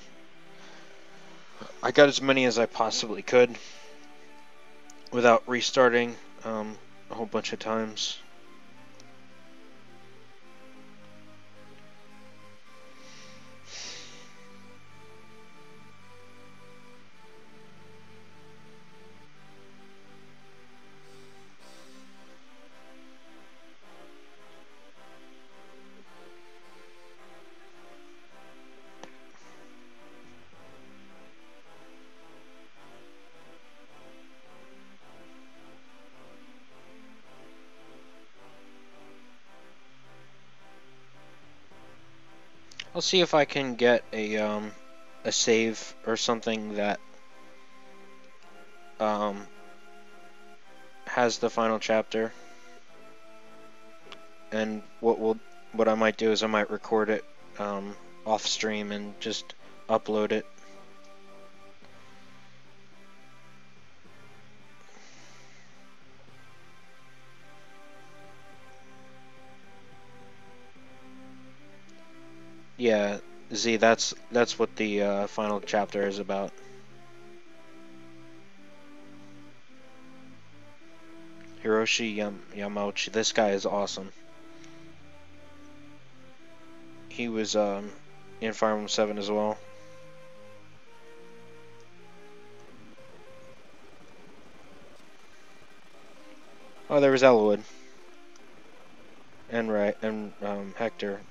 I got as many as I possibly could without restarting um, a whole bunch of times. I'll see if I can get a um, a save or something that um, has the final chapter. And what will what I might do is I might record it um, off stream and just upload it. Yeah, Z, that's that's what the uh, final chapter is about. Hiroshi Yam Yamauchi, this guy is awesome. He was um, in Fire Emblem 7 as well. Oh, there was Eliwood. And right, and um, Hector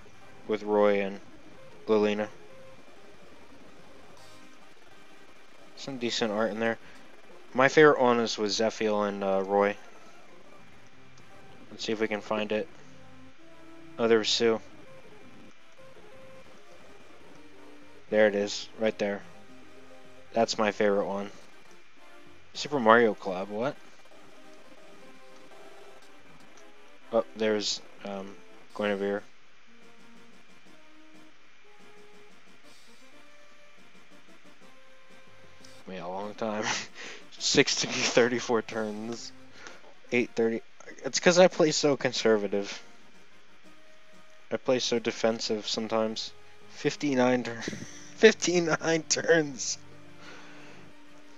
with Roy and Lilina. Some decent art in there. My favorite one is with Zephiel and uh, Roy. Let's see if we can find it. Oh, there was Sue. There it is, right there. That's my favorite one. Super Mario Club, what? Oh, there's um, Guinevere. Me a long time. 60 34 turns. 830. It's because I play so conservative. I play so defensive sometimes. 59 turns. 59 turns.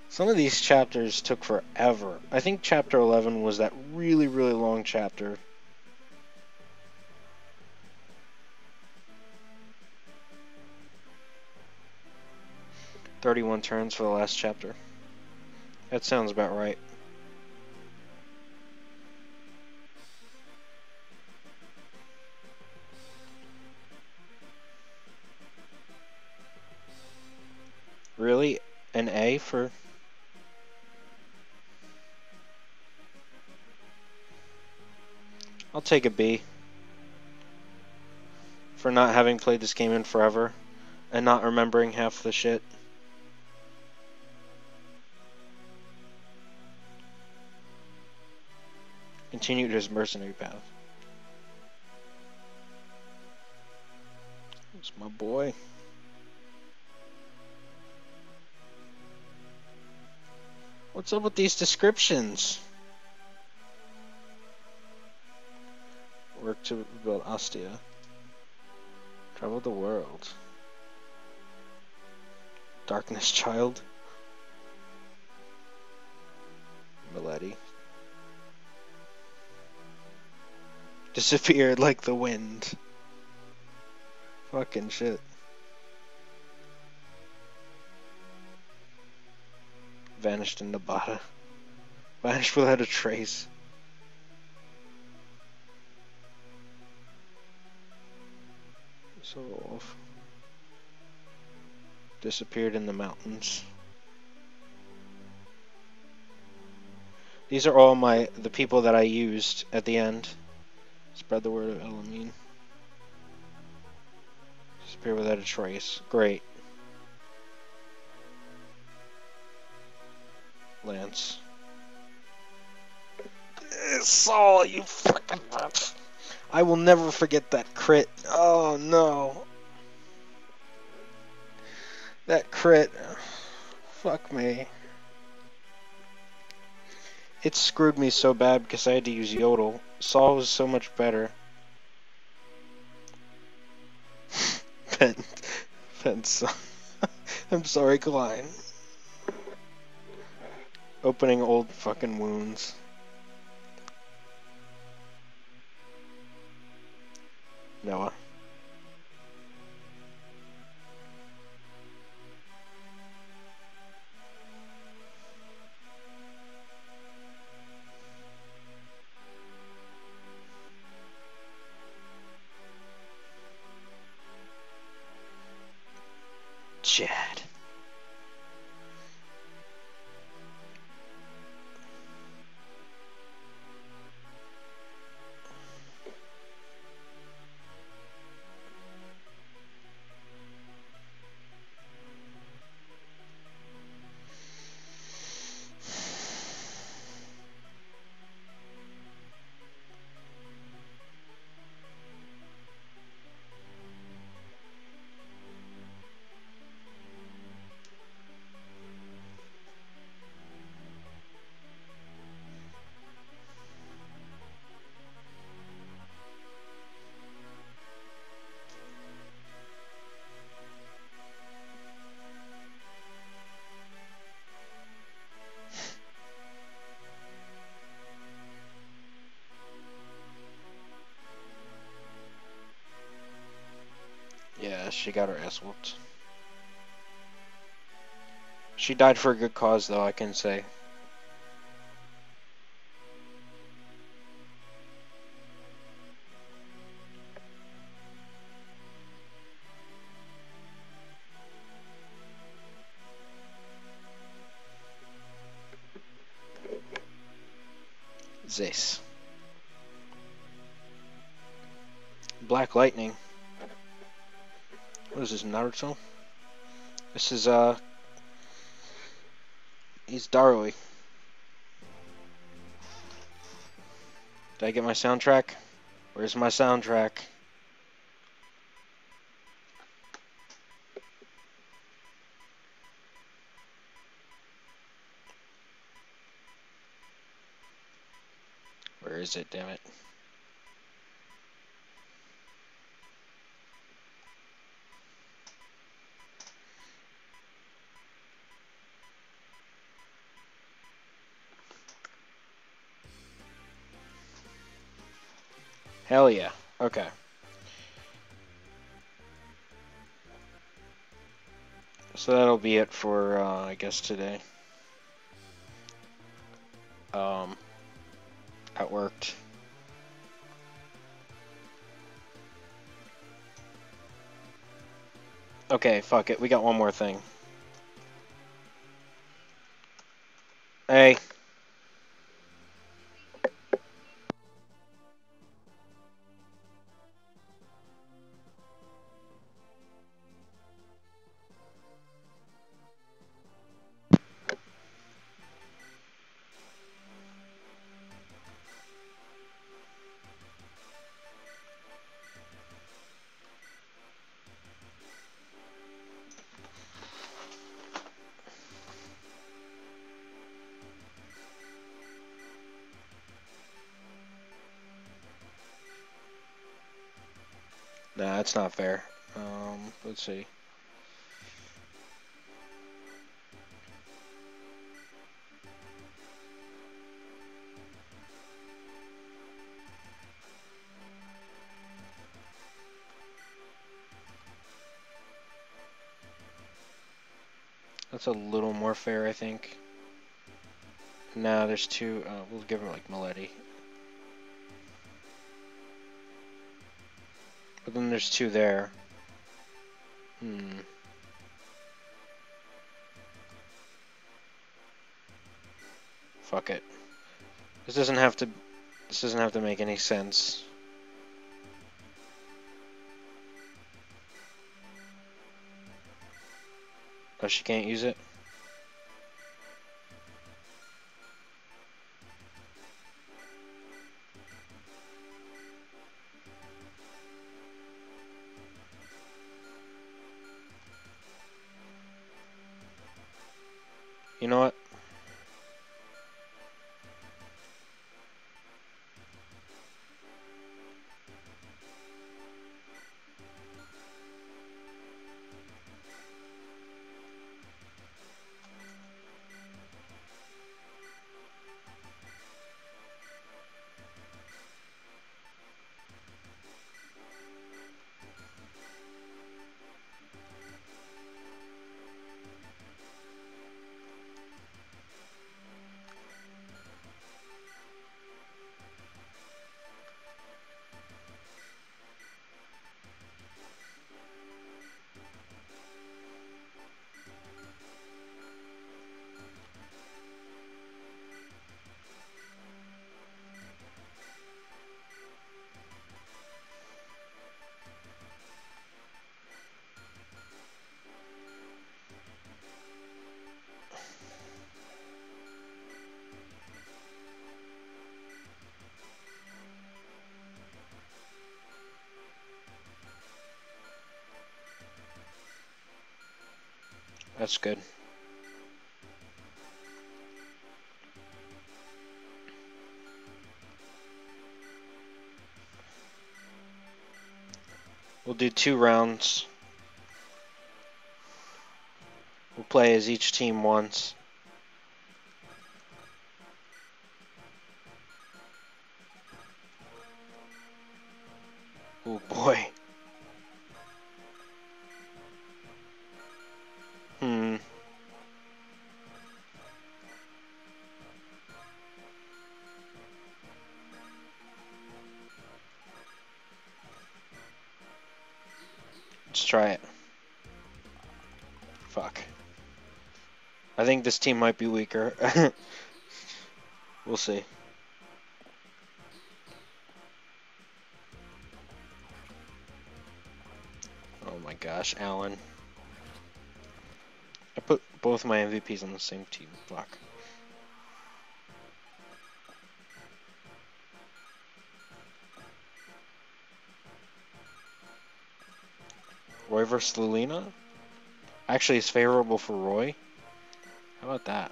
Some of these chapters took forever. I think chapter 11 was that really, really long chapter. 31 turns for the last chapter. That sounds about right. Really? An A for... I'll take a B. For not having played this game in forever and not remembering half the shit. Continued his mercenary path. It's my boy. What's up with these descriptions? Work to build Ostia. Travel the world. Darkness Child. Milady. Disappeared like the wind. Fucking shit. Vanished in Nevada. Vanished without a trace. So off. Disappeared in the mountains. These are all my the people that I used at the end. Spread the word of Elimine. Disappear without a trace. Great. Lance. Saul, you fucking I will never forget that crit. Oh no. That crit. Fuck me. It screwed me so bad because I had to use Yodel. Saul was so much better. Ben, Ben, I'm sorry, Klein. Opening old fucking wounds. Noah. She got her ass whooped. She died for a good cause, though, I can say. Naruto? This is, uh... He's Darui. Did I get my soundtrack? Where's my soundtrack? Where is it, damn it? Hell yeah. Okay. So that'll be it for, uh, I guess, today. Um, that worked. Okay, fuck it. We got one more thing. Hey. That's not fair. Um, let's see. That's a little more fair, I think. No, there's two. Uh, we'll give him like Maletti. But then there's two there. Hmm. Fuck it. This doesn't have to. This doesn't have to make any sense. Oh, she can't use it? That's good. We'll do two rounds. We'll play as each team once. This team might be weaker. we'll see. Oh my gosh, Allen. I put both my MVPs on the same team. Fuck. Roy versus Lilina? Actually, it's favorable for Roy. How about that?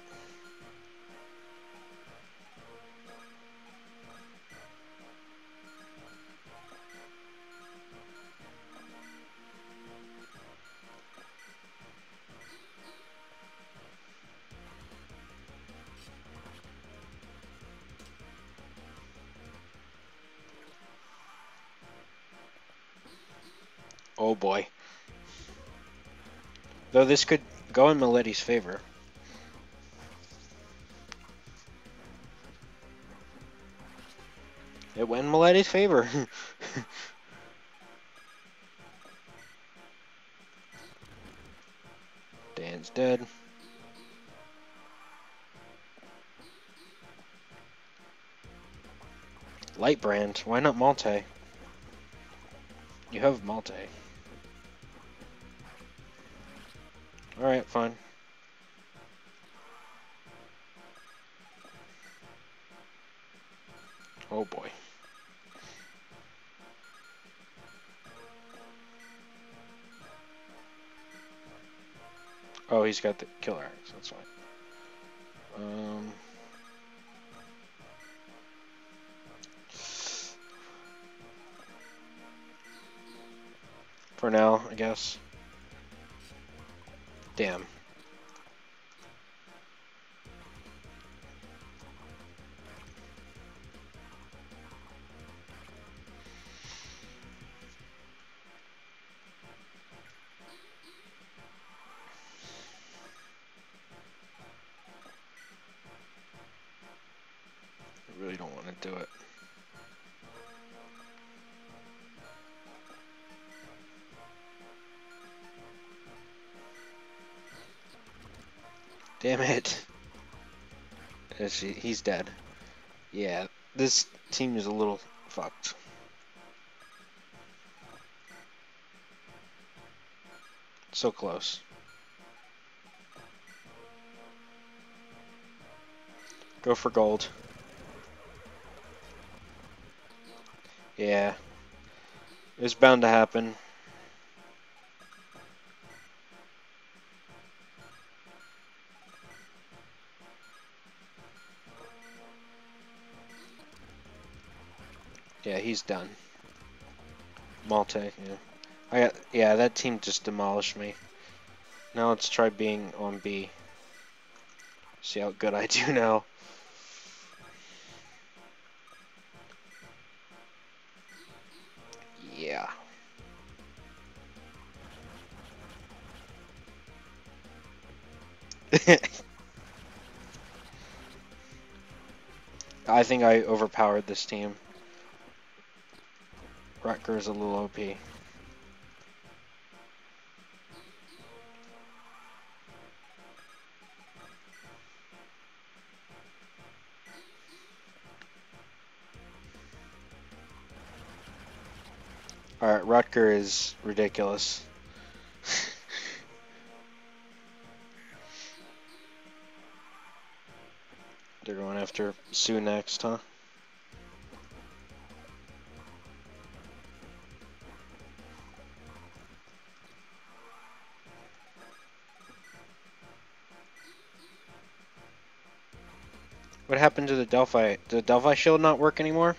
Oh boy. Though this could go in Miletti's favor. favor. Dan's dead. Light brand. Why not Malte? You have Malte. Alright, fine. Oh boy. Oh, he's got the killer axe. That's fine. Um. For now, I guess. Damn. Is he, he's dead. Yeah, this team is a little fucked. So close. Go for gold. Yeah. It's bound to happen. He's done. Malte, yeah. I got, yeah, that team just demolished me. Now let's try being on B. See how good I do now. Yeah. I think I overpowered this team. Rutger's a little OP. Alright, Rutger is ridiculous. They're going after Sue next, huh? Happened to the Delphi? Did the Delphi shield not work anymore?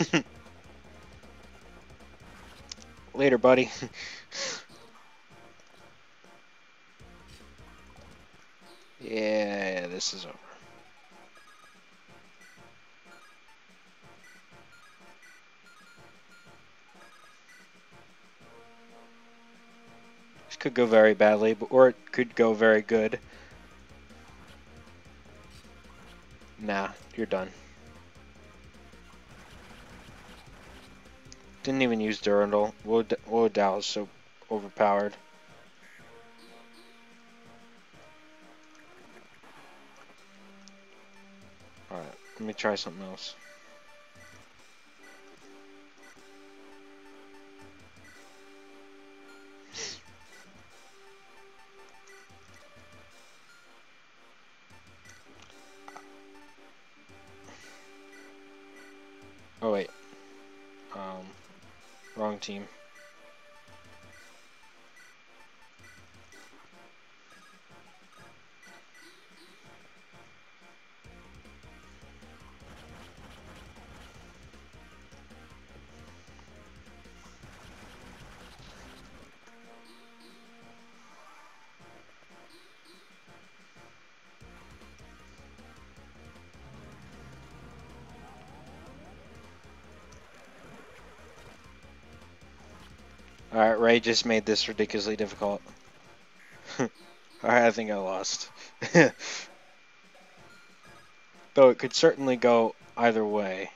Later, buddy. yeah, this is over. This could go very badly, but or it could go very good. Nah, you're done. Didn't even use Durandal. Woe is so overpowered. Alright, let me try something else. Wrong team. Ray just made this ridiculously difficult. Alright, I think I lost. Though it could certainly go either way.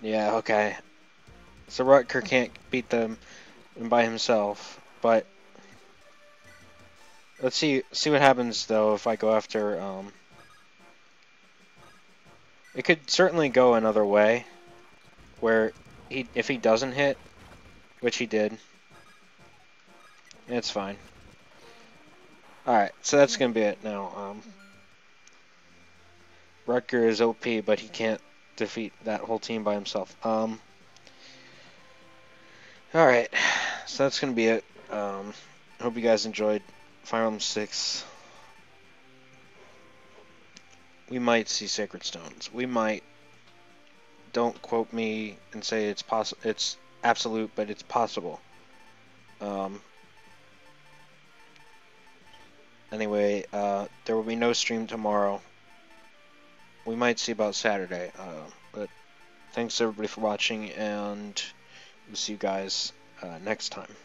Yeah, okay. So Rutger can't beat them by himself, but let's see see what happens though if I go after um it could certainly go another way where he if he doesn't hit, which he did, it's fine. Alright, so that's gonna be it now. Um Rutger is OP, but he can't defeat that whole team by himself. Um, Alright, so that's to be it. Um, hope you guys enjoyed Fire Emblem 6. We might see Sacred Stones. We might. Don't quote me and say it's possible. It's absolute, but it's possible. Um, anyway, uh, there will be no stream tomorrow we might see about Saturday. Uh, but thanks everybody for watching, and we'll see you guys uh, next time.